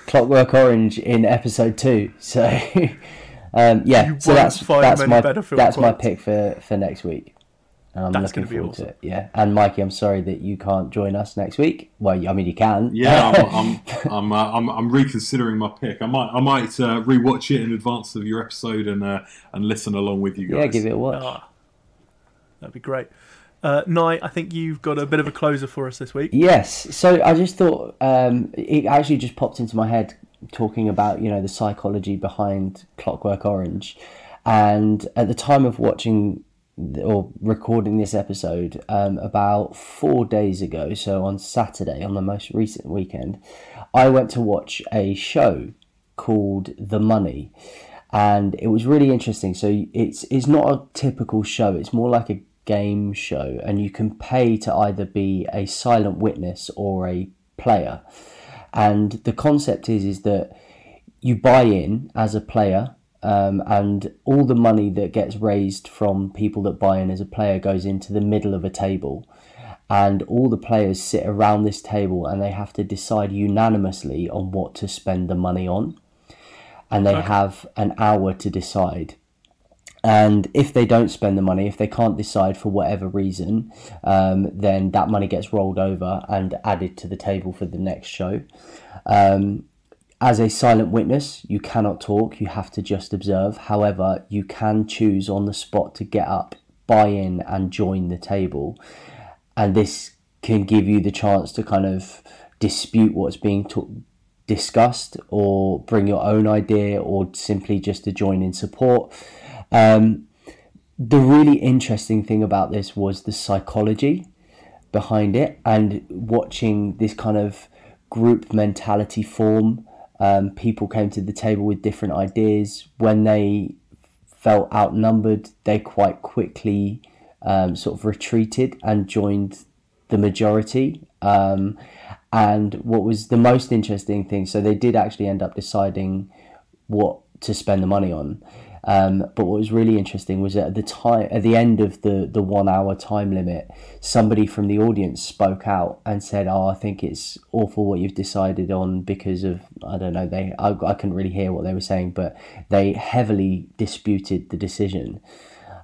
Clockwork Orange in episode two. So um, yeah, You so that's that's my that's my pick for for next week. And I'm That's looking forward awesome. to it. Yeah, and Mikey, I'm sorry that you can't join us next week. Well, I mean you can. Yeah, I'm I'm I'm, uh, I'm I'm reconsidering my pick. I might I might uh, rewatch it in advance of your episode and uh, and listen along with you guys. yeah, give it a watch. Ah, that'd be great. Uh, Nye, I think you've got a bit of a closer for us this week. Yes. So I just thought um, it actually just popped into my head talking about you know the psychology behind Clockwork Orange, and at the time of watching th- or recording this episode, um, about four days ago, so on Saturday, on the most recent weekend, I went to watch a show called The Money. And it was really interesting. So it's it's not a typical show. It's more like a game show, and you can pay to either be a silent witness or a player. And the concept is is that you buy in as a player, um, and all the money that gets raised from people that buy in as a player goes into the middle of a table. And all the players sit around this table and they have to decide unanimously on what to spend the money on. And they have an hour to decide. And if they don't spend the money, if they can't decide for whatever reason, um, then that money gets rolled over and added to the table for the next show. Um, as a silent witness, you cannot talk, you have to just observe. However, you can choose on the spot to get up, buy in, and join the table. And this can give you the chance to kind of dispute what's being ta- discussed or bring your own idea or simply just to join in support. Um, the really interesting thing about this was the psychology behind it and watching this kind of group mentality form. Um, people came to the table with different ideas. When they felt outnumbered, they quite quickly um, sort of retreated and joined the majority. Um, and what was the most interesting thing, so they did actually end up deciding what to spend the money on. Um, but what was really interesting was at the time, at the end of the, the one hour time limit, somebody from the audience spoke out and said, "Oh, I think it's awful what you've decided on because of I don't know." They I, I couldn't really hear what they were saying, but they heavily disputed the decision.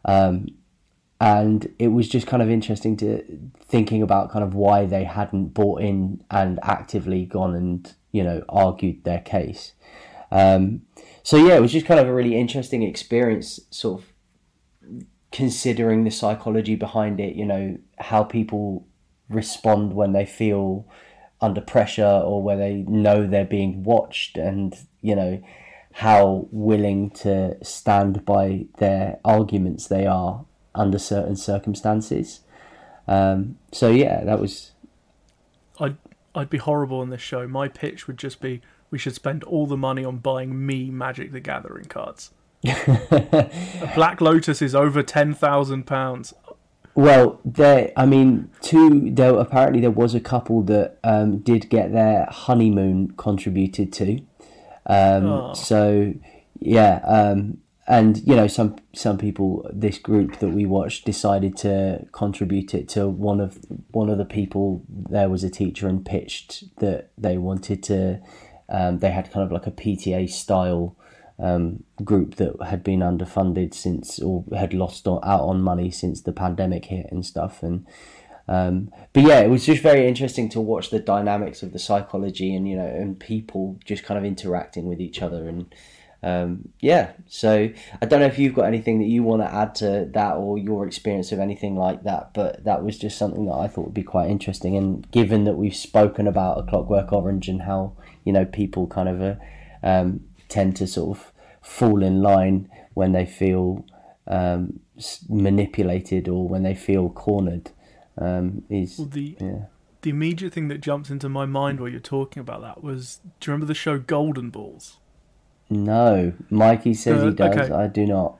Um, and it was just kind of interesting to thinking about kind of why they hadn't bought in and actively gone and you know argued their case. Um, so yeah, it was just kind of a really interesting experience, sort of considering the psychology behind it. You know how people respond when they feel under pressure or where they know they're being watched, and you know how willing to stand by their arguments they are under certain circumstances. Um, so yeah, that was I'd I'd be horrible on this show. My pitch would just be we should spend all the money on buying me Magic the Gathering cards. a Black Lotus is over ten thousand pounds. Well, there. I mean, two. There apparently there was a couple that um, did get their honeymoon contributed to. Um, Oh. So, yeah, um, and you know, some some people, this group that we watched, decided to contribute it to one of one of the people. There was a teacher and pitched that they wanted to. Um, they had kind of like a PTA style um, group that had been underfunded since or had lost on, out on money since the pandemic hit and stuff. And um, but yeah it was just very interesting to watch the dynamics of the psychology and you know and people just kind of interacting with each other and um, yeah so I don't know if you've got anything that you want to add to that or your experience of anything like that but that was just something that I thought would be quite interesting and given that we've spoken about a clockwork orange and how you know people kind of uh, um, tend to sort of fall in line when they feel um, manipulated or when they feel cornered. Um, is Well, the yeah. the immediate thing that jumps into my mind while you're talking about that was, do you remember the show Golden Balls? No, Mikey says Uh, he does. okay. I do not.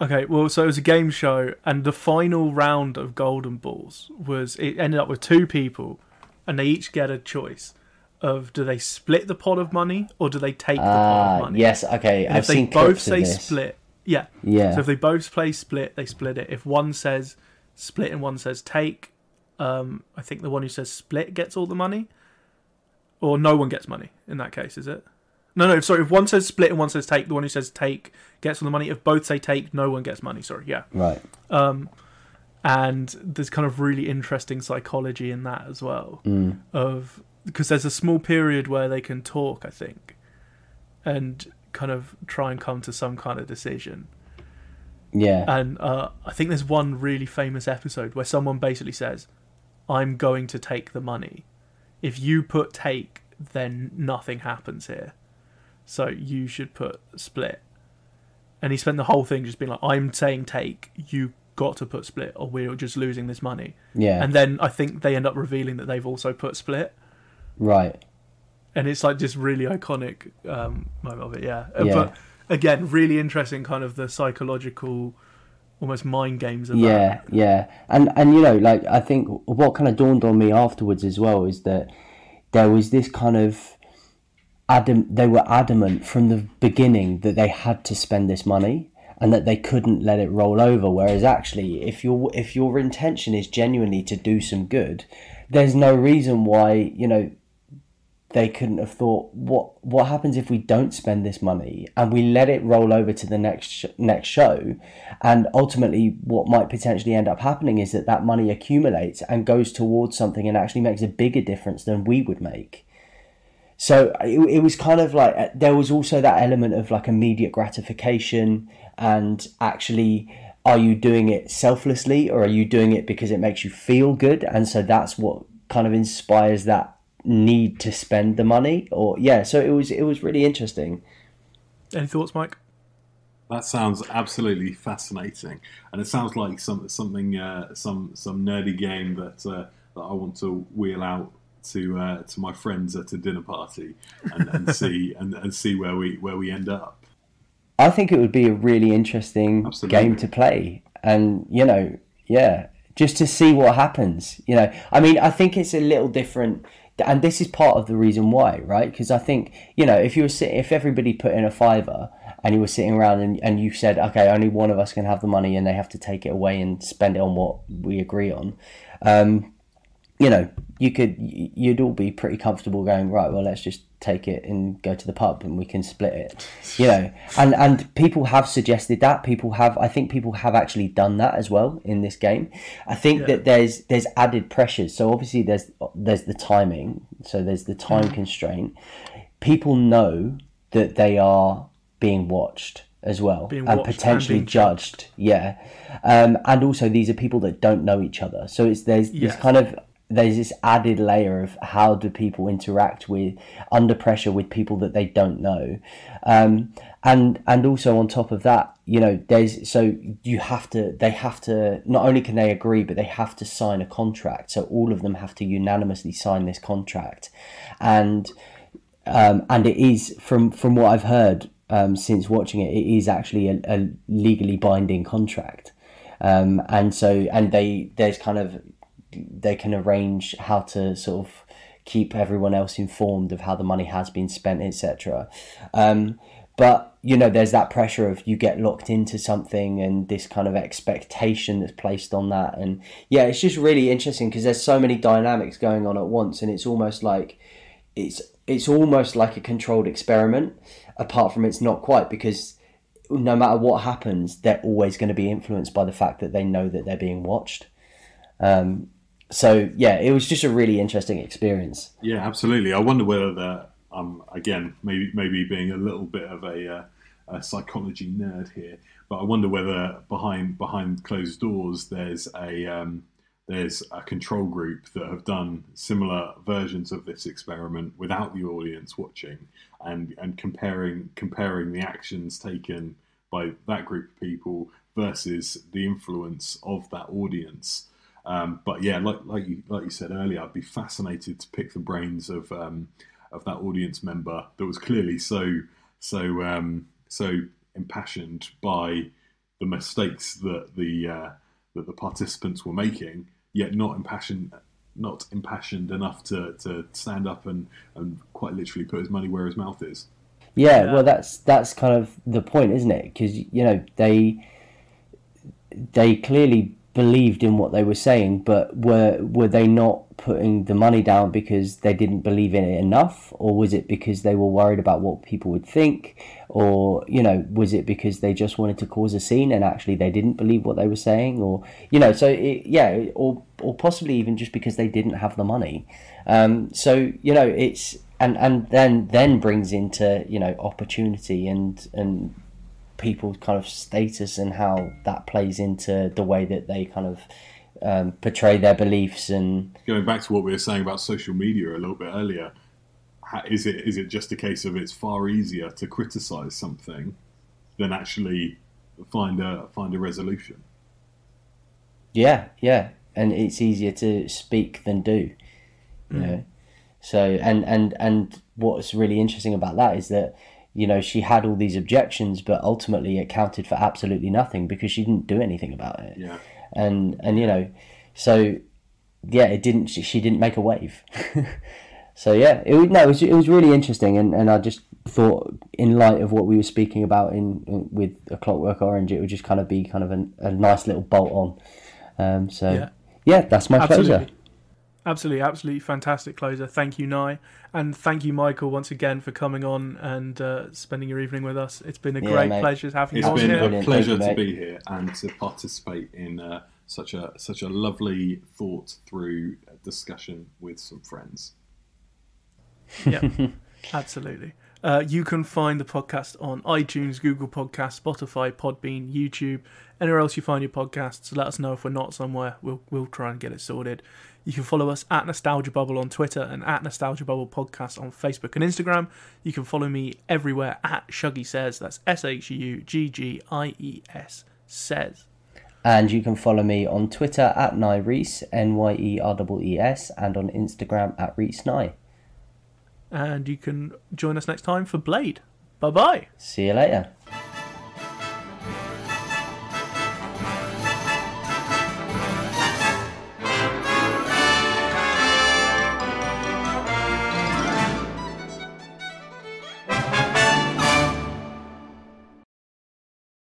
Okay, well, so it was a game show, and the final round of Golden Balls was it ended up with two people, and they each get a choice of do they split the pot of money or do they take the pot Ah, of money? yes. Okay, And I've if they seen both clips say split, yeah. Yeah. So if they both play split, they split it. If one says split and one says take, um, I think the one who says split gets all the money, or no one gets money in that case, is it? No, no. Sorry, if one says split and one says take, the one who says take gets all the money. If both say take, no one gets money. Sorry, yeah. right. And there's kind of really interesting psychology in that as well. Of because there's a small period where they can talk, I think, and kind of try and come to some kind of decision. Yeah. And uh, I think there's one really famous episode where someone basically says, I'm going to take the money. If you put take, then nothing happens here. So you should put split. And he spent the whole thing just being like, I'm saying take, you got to put split, or we're just losing this money. yeah. And then I think they end up revealing that they've also put split. right. And it's like just really iconic um, moment of it, yeah. Uh, Yeah. But again, really interesting kind of the psychological, almost mind games of that. Yeah, yeah, and and you know, like I think what kind of dawned on me afterwards as well is that there was this kind of adam. They were adamant from the beginning that they had to spend this money and that they couldn't let it roll over. Whereas actually, if your if your intention is genuinely to do some good, there's no reason why you know they couldn't have thought what what happens if we don't spend this money and we let it roll over to the next sh- next show and ultimately what might potentially end up happening is that that money accumulates and goes towards something and actually makes a bigger difference than we would make so it, it was kind of like uh, there was also that element of like immediate gratification and actually are you doing it selflessly or are you doing it because it makes you feel good? And so that's what kind of inspires that need to spend the money or yeah so it was it was really interesting. Any thoughts, Mike? That sounds absolutely fascinating, and it sounds like some something uh, some some nerdy game that uh, that I want to wheel out to uh, to my friends at a dinner party and, and see and, and see where we where we end up. I think it would be a really interesting Absolutely. game to play, and you know, yeah, just to see what happens. You know, I mean, I think it's a little different, and this is part of the reason why, right? Because I think you know, if you were sitting, if everybody put in a fiver, and you were sitting around and, and you said, okay, only one of us can have the money, and they have to take it away and spend it on what we agree on. Um, you know, you could you'd all be pretty comfortable going right. Well, let's just take it and go to the pub and we can split it. You know, and and people have suggested that. People have, I think, people have actually done that as well in this game. I think Yeah. that there's there's added pressures. So obviously there's there's the timing. So there's the time constraint. People know that they are being watched as well Being and watched and potentially judged. Yeah, um, and also these are people that don't know each other. So it's there's this kind of there's this added layer of how do people interact with under pressure with people that they don't know, um, and and also on top of that, you know there's so you have to they have to not only can they agree but they have to sign a contract. So all of them have to unanimously sign this contract. And um, and it is from from what I've heard um, since watching it it is actually a, a legally binding contract. Um, and so and they there's kind of they can arrange how to sort of keep everyone else informed of how the money has been spent etc um, but you know there's that pressure of you get locked into something and this kind of expectation that's placed on that. And yeah it's just really interesting because there's so many dynamics going on at once and it's almost like it's it's almost like a controlled experiment apart from it's not quite because no matter what happens they're always going to be influenced by the fact that they know that they're being watched. Um, so yeah it was just a really interesting experience Yeah, absolutely. I wonder whether the um, again maybe maybe being a little bit of a, uh, a psychology nerd here, but I wonder whether behind behind closed doors there's a um, there's a control group that have done similar versions of this experiment without the audience watching and and comparing comparing the actions taken by that group of people versus the influence of that audience. Um, but yeah, like like you like you said earlier, I'd be fascinated to pick the brains of um, of that audience member that was clearly so so um, so impassioned by the mistakes that the uh, that the participants were making, yet not impassioned not impassioned enough to, to stand up and, and quite literally put his money where his mouth is. Yeah, Yeah. well, that's that's kind of the point, isn't it? Because you know they they clearly believed in what they were saying, but were were they not putting the money down because they didn't believe in it enough, or was it because they were worried about what people would think, or you know, was it because they just wanted to cause a scene and actually they didn't believe what they were saying, or you know, so it, yeah, or or possibly even just because they didn't have the money. Um, so you know, it's and and then then brings into you know opportunity and and people's kind of status and how that plays into the way that they kind of um, portray their beliefs and Going back to what we were saying about social media a little bit earlier, is it is it just a case of it's far easier to criticise something than actually find a find a resolution? yeah yeah. And it's easier to speak than do. You know so and and and what's really interesting about that is that you know she had all these objections but ultimately it counted for absolutely nothing because she didn't do anything about it Yeah. and and you know so yeah it didn't she, she didn't make a wave so yeah it was no it was, it was really interesting and, and i just thought in light of what we were speaking about in, in with a clockwork orange it would just kind of be kind of a, a nice little bolt on um so Yeah. yeah, that's my Absolutely. closer Absolutely, absolutely fantastic closer. Thank you, Nye. And thank you, Michael, once again for coming on and uh, spending your evening with us. It's been a Yeah, great mate. pleasure having It's you on been here. a pleasure Thank to be here and to participate in uh, such a such a lovely thought through discussion with some friends. yeah, absolutely. Uh, you can find the podcast on iTunes, Google Podcasts, Spotify, Podbean, YouTube, anywhere else you find your podcasts. Let us know if we're not somewhere. We'll we'll try and get it sorted. You can follow us at Nostalgia Bubble on Twitter and at Nostalgia Bubble Podcast on Facebook and Instagram. You can follow me everywhere at Shuggie Says. That's S H U G G I E S Says. and you can follow me on twitter at nyerees n-y-e-r-e-e-s and on instagram at rees nye And you can join us next time for Blade. Bye bye. see you later